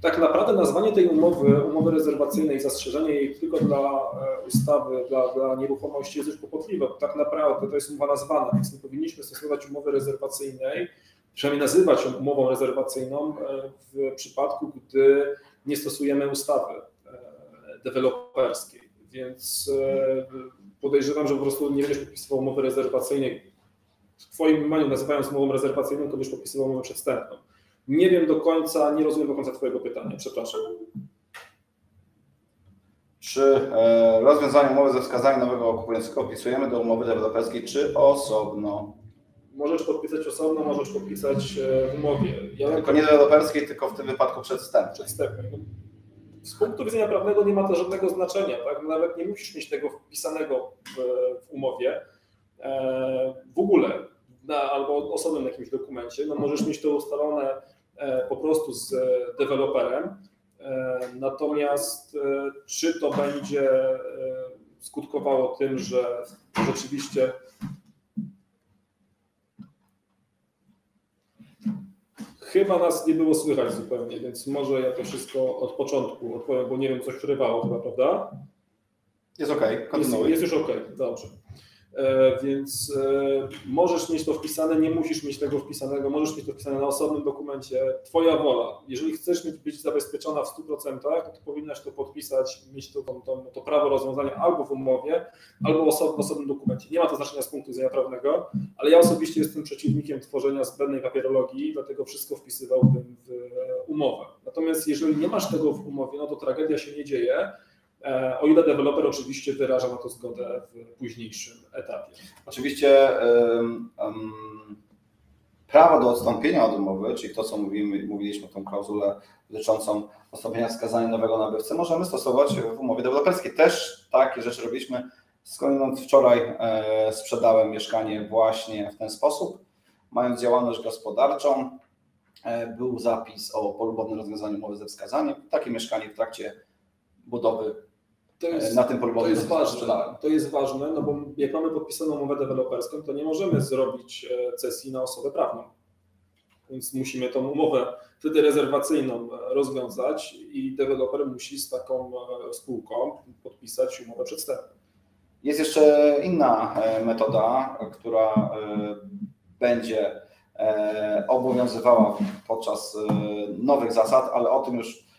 tak naprawdę nazwanie tej umowy, umowy rezerwacyjnej, zastrzeżenie jej tylko dla e, ustawy, dla, dla nieruchomości jest już kłopotliwe. Tak naprawdę to jest umowa nazwana, więc nie powinniśmy stosować umowy rezerwacyjnej, przynajmniej nazywać ją umową rezerwacyjną e, w przypadku, gdy nie stosujemy ustawy e, deweloperskiej. Więc podejrzewam, że po prostu nie będziesz podpisywał umowy rezerwacyjnej. W Twoim mniemaniu nazywając umową rezerwacyjną, to będziesz podpisywał umowę przedstępną. Nie wiem do końca, nie rozumiem do końca Twojego pytania, przepraszam. Czy e, rozwiązanie umowy ze wskazaniem nowego kupującego wpisujemy do umowy deweloperskiej, czy osobno? Możesz podpisać osobno, możesz podpisać e, w umowie. Ja tylko nie deweloperskiej, tylko w tym wypadku przedstępnej. Przedstępnej. Z punktu widzenia prawnego nie ma to żadnego znaczenia. Tak? Nawet nie musisz mieć tego wpisanego w, w umowie. E, w ogóle na, albo osobnym jakimś dokumencie. No możesz mieć to ustalone po prostu z deweloperem. E, natomiast e, czy to będzie skutkowało tym, że rzeczywiście Chyba nas nie było słychać zupełnie, więc może ja to wszystko od początku odpowiem, bo nie wiem, coś rywało chyba, prawda? Jest ok, jest, jest, już ok, dobrze. E, więc e, możesz mieć to wpisane, nie musisz mieć tego wpisanego, możesz mieć to wpisane na osobnym dokumencie, Twoja wola. Jeżeli chcesz być zabezpieczona w 100%, to powinnaś to podpisać, mieć to, to, to, prawo rozwiązania albo w umowie, albo w osobnym dokumencie. Nie ma to znaczenia z punktu widzenia prawnego, ale ja osobiście jestem przeciwnikiem tworzenia zbędnej papierologii, dlatego wszystko wpisywałbym w umowę. Natomiast jeżeli nie masz tego w umowie, no to tragedia się nie dzieje E, o ile deweloper oczywiście wyraża na to zgodę w późniejszym etapie. Oczywiście um, um, prawo do odstąpienia od umowy, czyli to, co mówimy, mówiliśmy, tą klauzulę dotyczącą odstąpienia wskazania nowego nabywcy, możemy stosować w umowie deweloperskiej. Też takie rzeczy robiliśmy. Skądinąd wczoraj e, sprzedałem mieszkanie właśnie w ten sposób, mając działalność gospodarczą. E, był zapis o polubownym rozwiązaniu umowy ze wskazaniem. Takie mieszkanie w trakcie budowy to jest, na tym polu to jest ważne. To jest ważne, no bo jak mamy podpisaną umowę deweloperską, to nie możemy zrobić e, cesji na osobę prawną. Więc musimy tą umowę wtedy rezerwacyjną e, rozwiązać i deweloper musi z taką e, spółką podpisać umowę przedstępną. Jest jeszcze inna metoda, która będzie obowiązywała podczas nowych zasad, ale o tym już E,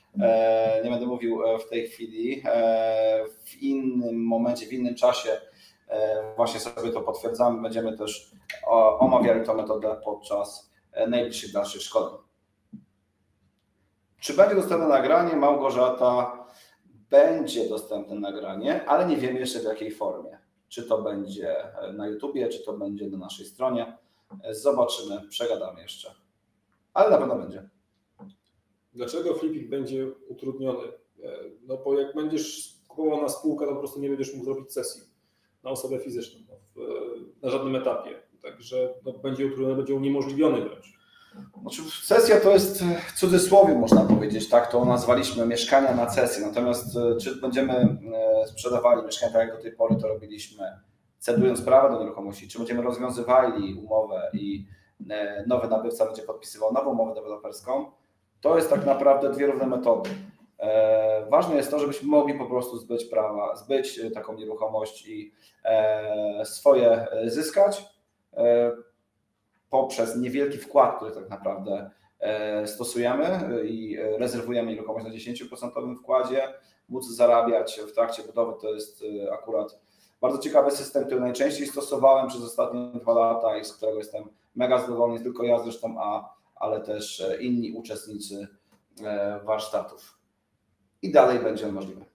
nie będę mówił e, w tej chwili. E, w innym momencie, w innym czasie właśnie sobie to potwierdzamy. Będziemy też omawiali tę metodę podczas najbliższych dalszych szkoleń. Czy będzie dostępne nagranie? Małgorzata będzie dostępne nagranie, ale nie wiemy jeszcze w jakiej formie. Czy to będzie na YouTubie, czy to będzie na naszej stronie. Zobaczymy, przegadamy jeszcze. Ale na pewno będzie. Dlaczego flipping będzie utrudniony? E, no bo jak będziesz kupował na spółkę, to po prostu nie będziesz mógł zrobić sesji na osobę fizyczną no, w, na żadnym etapie. Także no, będzie utrudniony, będzie uniemożliwiony wręcz. Znaczy, sesja to jest w cudzysłowie, można powiedzieć, tak? To nazwaliśmy mieszkania na sesję. Natomiast e, czy będziemy e, sprzedawali mieszkania tak jak do tej pory to robiliśmy, cedując prawo do nieruchomości, czy będziemy rozwiązywali umowę i nowy nabywca będzie podpisywał nową umowę deweloperską, to jest tak naprawdę dwie różne metody. E, ważne jest to, żebyśmy mogli po prostu zbyć prawa, zbyć e, taką nieruchomość i e, swoje zyskać poprzez niewielki wkład, który tak naprawdę stosujemy i rezerwujemy nieruchomość na 10% wkładzie, móc zarabiać w trakcie budowy. To jest akurat bardzo ciekawy system, który najczęściej stosowałem przez ostatnie dwa lata i z którego jestem mega zadowolony, nie tylko ja zresztą, a ale też e, inni uczestnicy e, warsztatów. I dalej będzie on możliwy.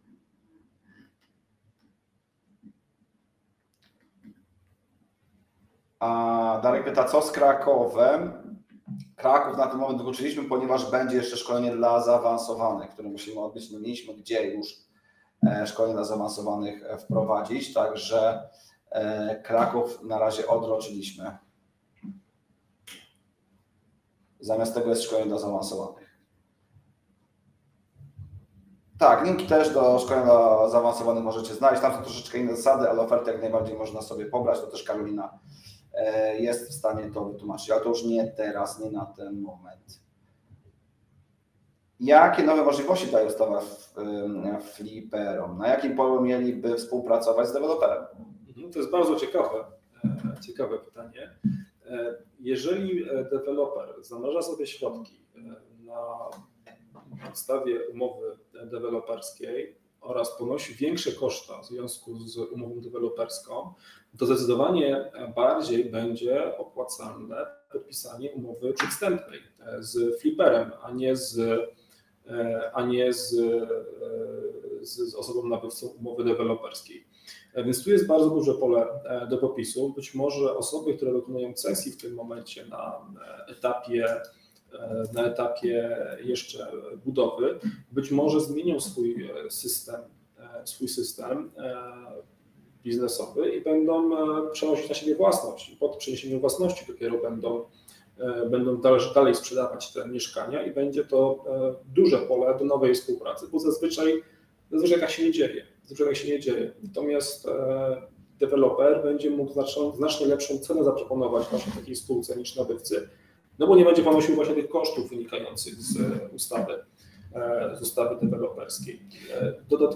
A Darek pyta, co z Krakowem? Kraków na ten moment wykluczyliśmy, ponieważ będzie jeszcze szkolenie dla zaawansowanych, które musimy odbyć. No mieliśmy gdzie już e, szkolenie dla zaawansowanych wprowadzić, także Kraków na razie odroczyliśmy. Zamiast tego jest szkolenie dla zaawansowanych. Tak, linki też do szkolenia dla zaawansowanych możecie znaleźć. Tam są troszeczkę inne zasady, ale oferty jak najbardziej można sobie pobrać. To też Karolina e, jest w stanie to wytłumaczyć, ale to już nie teraz, nie na ten moment. Jakie nowe możliwości daje ustawa Fliperom? Na jakim polu mieliby współpracować z deweloperem? Mhm, to jest bardzo ciekawe, e, ciekawe pytanie. E, jeżeli e, deweloper zamraża sobie środki e, na podstawie umowy deweloperskiej oraz ponosi większe koszta w związku z umową deweloperską, to zdecydowanie bardziej będzie opłacalne podpisanie umowy przedstępnej z fliperem, a nie z, a nie z, z osobą nabywcą umowy deweloperskiej. Więc tu jest bardzo duże pole e, do popisu. Być może osoby, które dokonują cesji w tym momencie na e, etapie e, na etapie jeszcze budowy, być może zmienią swój system, swój system biznesowy i będą przenosić na siebie własność. I po przeniesieniu własności dopiero będą, będą dalej sprzedawać te mieszkania i będzie to duże pole do nowej współpracy, bo zazwyczaj, zazwyczaj tak się nie dzieje zazwyczaj się nie dzieje. Natomiast e, deweloper będzie mógł znacznie, znacznie lepszą cenę zaproponować właśnie takiej spółce niż nabywcy, no bo nie będzie ponosił właśnie tych kosztów wynikających z ustawy, e, z ustawy deweloperskiej. Dodat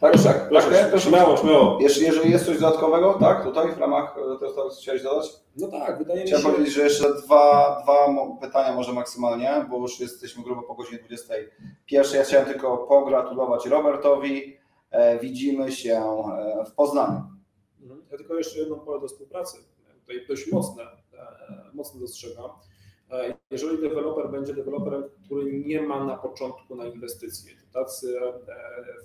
Tak, tak, Proszę, tak, proszę. śmiało, śmiało. Jeżeli, jest coś dodatkowego, tak, tutaj w ramach e, tego, co chciałeś dodać? No tak, wydaje mi Chciałem się... powiedzieć, że jeszcze dwa, dwa pytania może maksymalnie, bo już jesteśmy grubo po godzinie 21. Ja chciałem tylko pogratulować Robertowi. E, Widzimy się e, w Poznaniu. Mhm. Ja tylko jeszcze jedno pole do współpracy, tutaj dość mocne, e, mocno dostrzegam. Jeżeli deweloper będzie deweloperem, który nie ma na początku na inwestycje, to tacy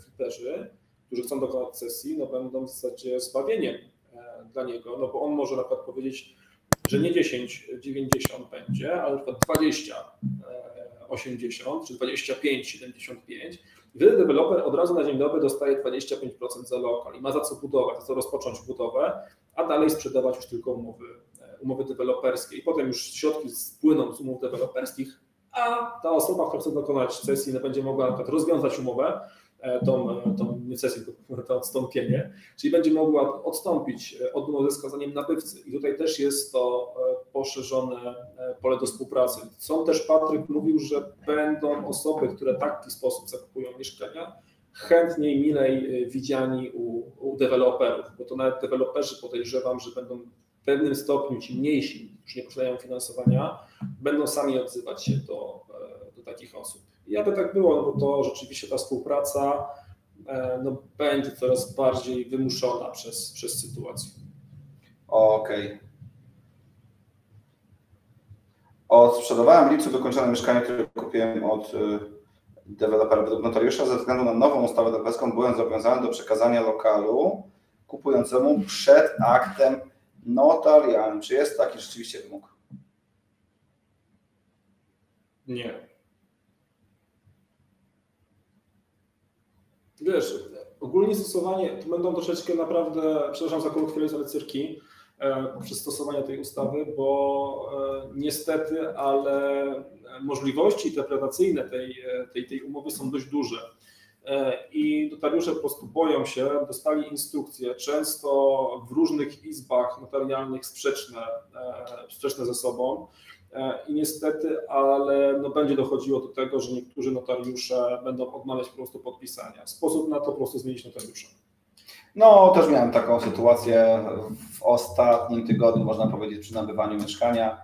fliperzy, którzy chcą dokonać sesji, no będą w zasadzie zbawieniem dla niego, no bo on może na przykład powiedzieć, że nie 10, 90 będzie, ale na przykład 20, e, 80 czy 25, 75 wtedy deweloper od razu na dzień dobry dostaje 25% za lokal i ma za co budować, za co rozpocząć budowę, a dalej sprzedawać już tylko umowy, e, umowy deweloperskie. I potem już środki spłyną z umów deweloperskich, a ta osoba, która chce dokonać sesji, będzie mogła rozwiązać umowę, tą, e, tą nie sesję, tylko [LAUGHS] to odstąpienie, czyli będzie mogła odstąpić e, od umowy ze skazaniem nabywcy. I tutaj też jest to e, poszerzone e, pole do współpracy. Są też, Patryk mówił, że będą osoby, które w taki sposób zakupują mieszkania, chętniej, milej e, widziani u, u deweloperów, bo to nawet deweloperzy podejrzewam, że będą w pewnym stopniu ci mniejsi, już nie posiadają finansowania, będą sami odzywać się do, e, do takich osób. I aby tak było, no bo to rzeczywiście ta współpraca e, no, będzie coraz bardziej wymuszona przez, przez sytuację. Okej. Odsprzedawałem w lipcu dokończone mieszkanie, które kupiłem od y, dewelopera według notariusza. Ze względu na nową ustawę deweloperską byłem zobowiązany do przekazania lokalu kupującemu przed aktem notarialnym. Czy jest taki rzeczywiście wymóg? Nie. Wiesz, ogólnie stosowanie, to będą troszeczkę naprawdę, przepraszam za kolokwializm, ale cyrki e, przy stosowaniu tej ustawy, bo e, niestety, ale możliwości interpretacyjne tej, e, tej, tej umowy są dość duże. E, I notariusze po prostu boją się, dostali instrukcje, często w różnych izbach notarialnych sprzeczne, e, sprzeczne ze sobą. E, I niestety, ale no będzie dochodziło do tego, że niektórzy notariusze będą odmawiać po prostu podpisania. Sposób na to po prostu zmienić notariusza. No, też miałem taką sytuację w ostatnim tygodniu, można powiedzieć, przy nabywaniu mieszkania,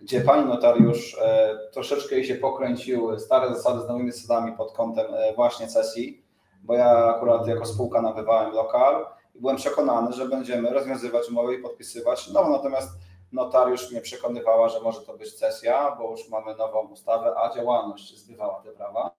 gdzie pani notariusz e, troszeczkę jej się pokręciły stare zasady z nowymi zasadami pod kątem e, właśnie cesji, bo ja akurat jako spółka nabywałem lokal i byłem przekonany, że będziemy rozwiązywać umowy i podpisywać. No natomiast notariusz mnie przekonywała, że może to być cesja, bo już mamy nową ustawę, a działalność zbywała te prawa.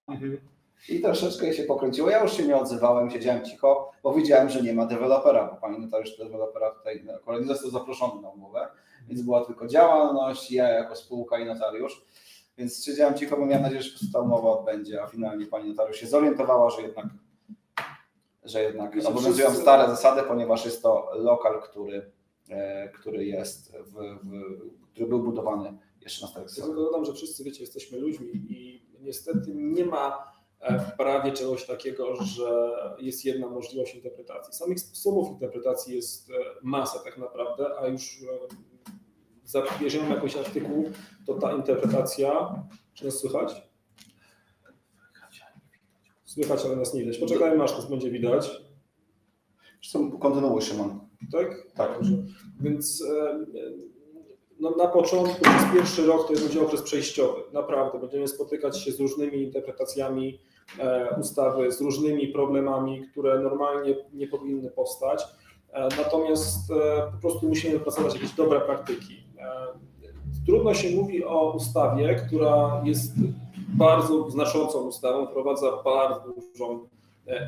I troszeczkę się pokręciło. Ja już się nie odzywałem, siedziałem cicho, bo widziałem, że nie ma dewelopera, bo pani notariusz dewelopera tutaj no, akurat nie został zaproszony na umowę, więc była tylko działalność, ja jako spółka i notariusz. Więc siedziałem cicho, bo miałem nadzieję, że ta umowa odbędzie, a finalnie pani notariusz się zorientowała, że jednak, że jednak obowiązują stare zasady, ponieważ jest to lokal, który, który jest, w, w, który był budowany jeszcze na starych zasadach. dodam, że wszyscy wiecie, jesteśmy ludźmi i niestety nie ma e, w prawie czegoś takiego, że jest jedna możliwość interpretacji. Samych sposobów interpretacji jest e, masa tak naprawdę, a już e, zabierzemy jakiś artykuł, to ta interpretacja, czy nas słychać? Słychać, ale nas nie widać. Poczekajmy, aż nas będzie widać. Zresztą kontynuuj Szymon. Tak? Tak. Dobrze. Więc e, no, na początku, przez pierwszy rok to jest będzie okres przejściowy. Naprawdę, będziemy spotykać się z różnymi interpretacjami e, ustawy, z różnymi problemami, które normalnie nie powinny powstać. E, natomiast po prostu musimy wypracować jakieś dobre praktyki. Trudno się mówi o ustawie, która jest bardzo znaczącą ustawą, wprowadza bardzo dużą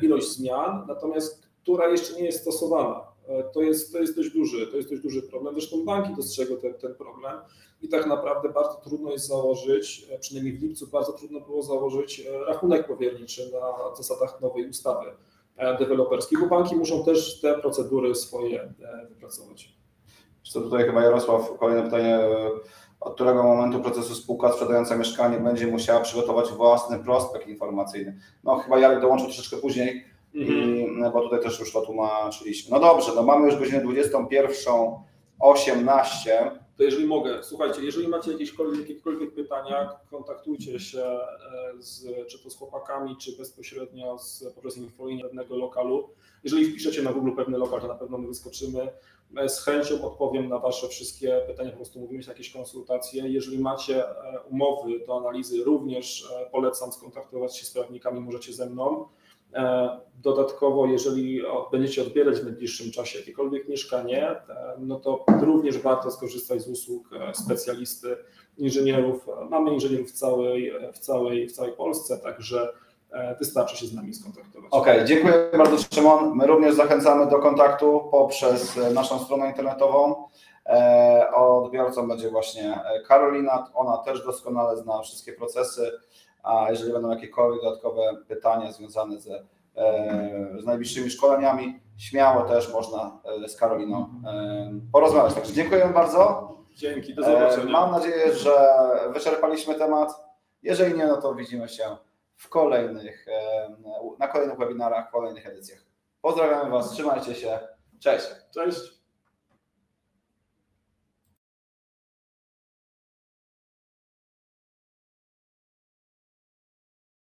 ilość zmian, natomiast która jeszcze nie jest stosowana. E, To jest, to jest dość duży, to jest dość duży problem. Zresztą banki dostrzegły ten, ten problem i tak naprawdę bardzo trudno jest założyć, e, przynajmniej w lipcu bardzo trudno było założyć e, rachunek powierniczy na zasadach nowej ustawy deweloperskiej, bo banki muszą też te procedury swoje wypracować. Co tutaj chyba Jarosław, kolejne pytanie. Od którego momentu procesu spółka sprzedająca mieszkanie będzie musiała przygotować własny prospekt informacyjny? No chyba Jarek dołączył troszeczkę później, i, no, bo tutaj też już to tłumaczyliśmy. No dobrze, no mamy już godzinę 21.18, to jeżeli mogę, słuchajcie, jeżeli macie jakiekolwiek, jakiekolwiek pytania, kontaktujcie się e, z, czy to z chłopakami, czy bezpośrednio z, poprzez infolinię pewnego lokalu. Jeżeli wpiszecie na Google pewny lokal, to na pewno my wyskoczymy. E, Z chęcią odpowiem na Wasze wszystkie pytania, po prostu mówimy się jakieś konsultacje. Jeżeli macie e, umowy do analizy, również polecam skontaktować się z prawnikami, możecie ze mną. E, Dodatkowo, jeżeli będziecie odbierać w najbliższym czasie jakiekolwiek mieszkanie, e, no to również warto skorzystać z usług e, specjalisty, inżynierów. Mamy inżynierów w całej, w całej, w całej Polsce, także wystarczy się z nami skontaktować. Okej, dziękuję bardzo Szymon. My również zachęcamy do kontaktu poprzez naszą stronę internetową. Odbiorcą będzie właśnie Karolina. Ona też doskonale zna wszystkie procesy, a jeżeli będą jakiekolwiek dodatkowe pytania związane ze, e, z najbliższymi szkoleniami, śmiało też można e, z Karoliną e, porozmawiać. Także dziękujemy bardzo. Dzięki, do zobaczenia. Mam nadzieję, że wyczerpaliśmy temat. Jeżeli nie, no to widzimy się w kolejnych, na kolejnych webinarach, w kolejnych edycjach. Pozdrawiamy Was, trzymajcie się, cześć. Cześć.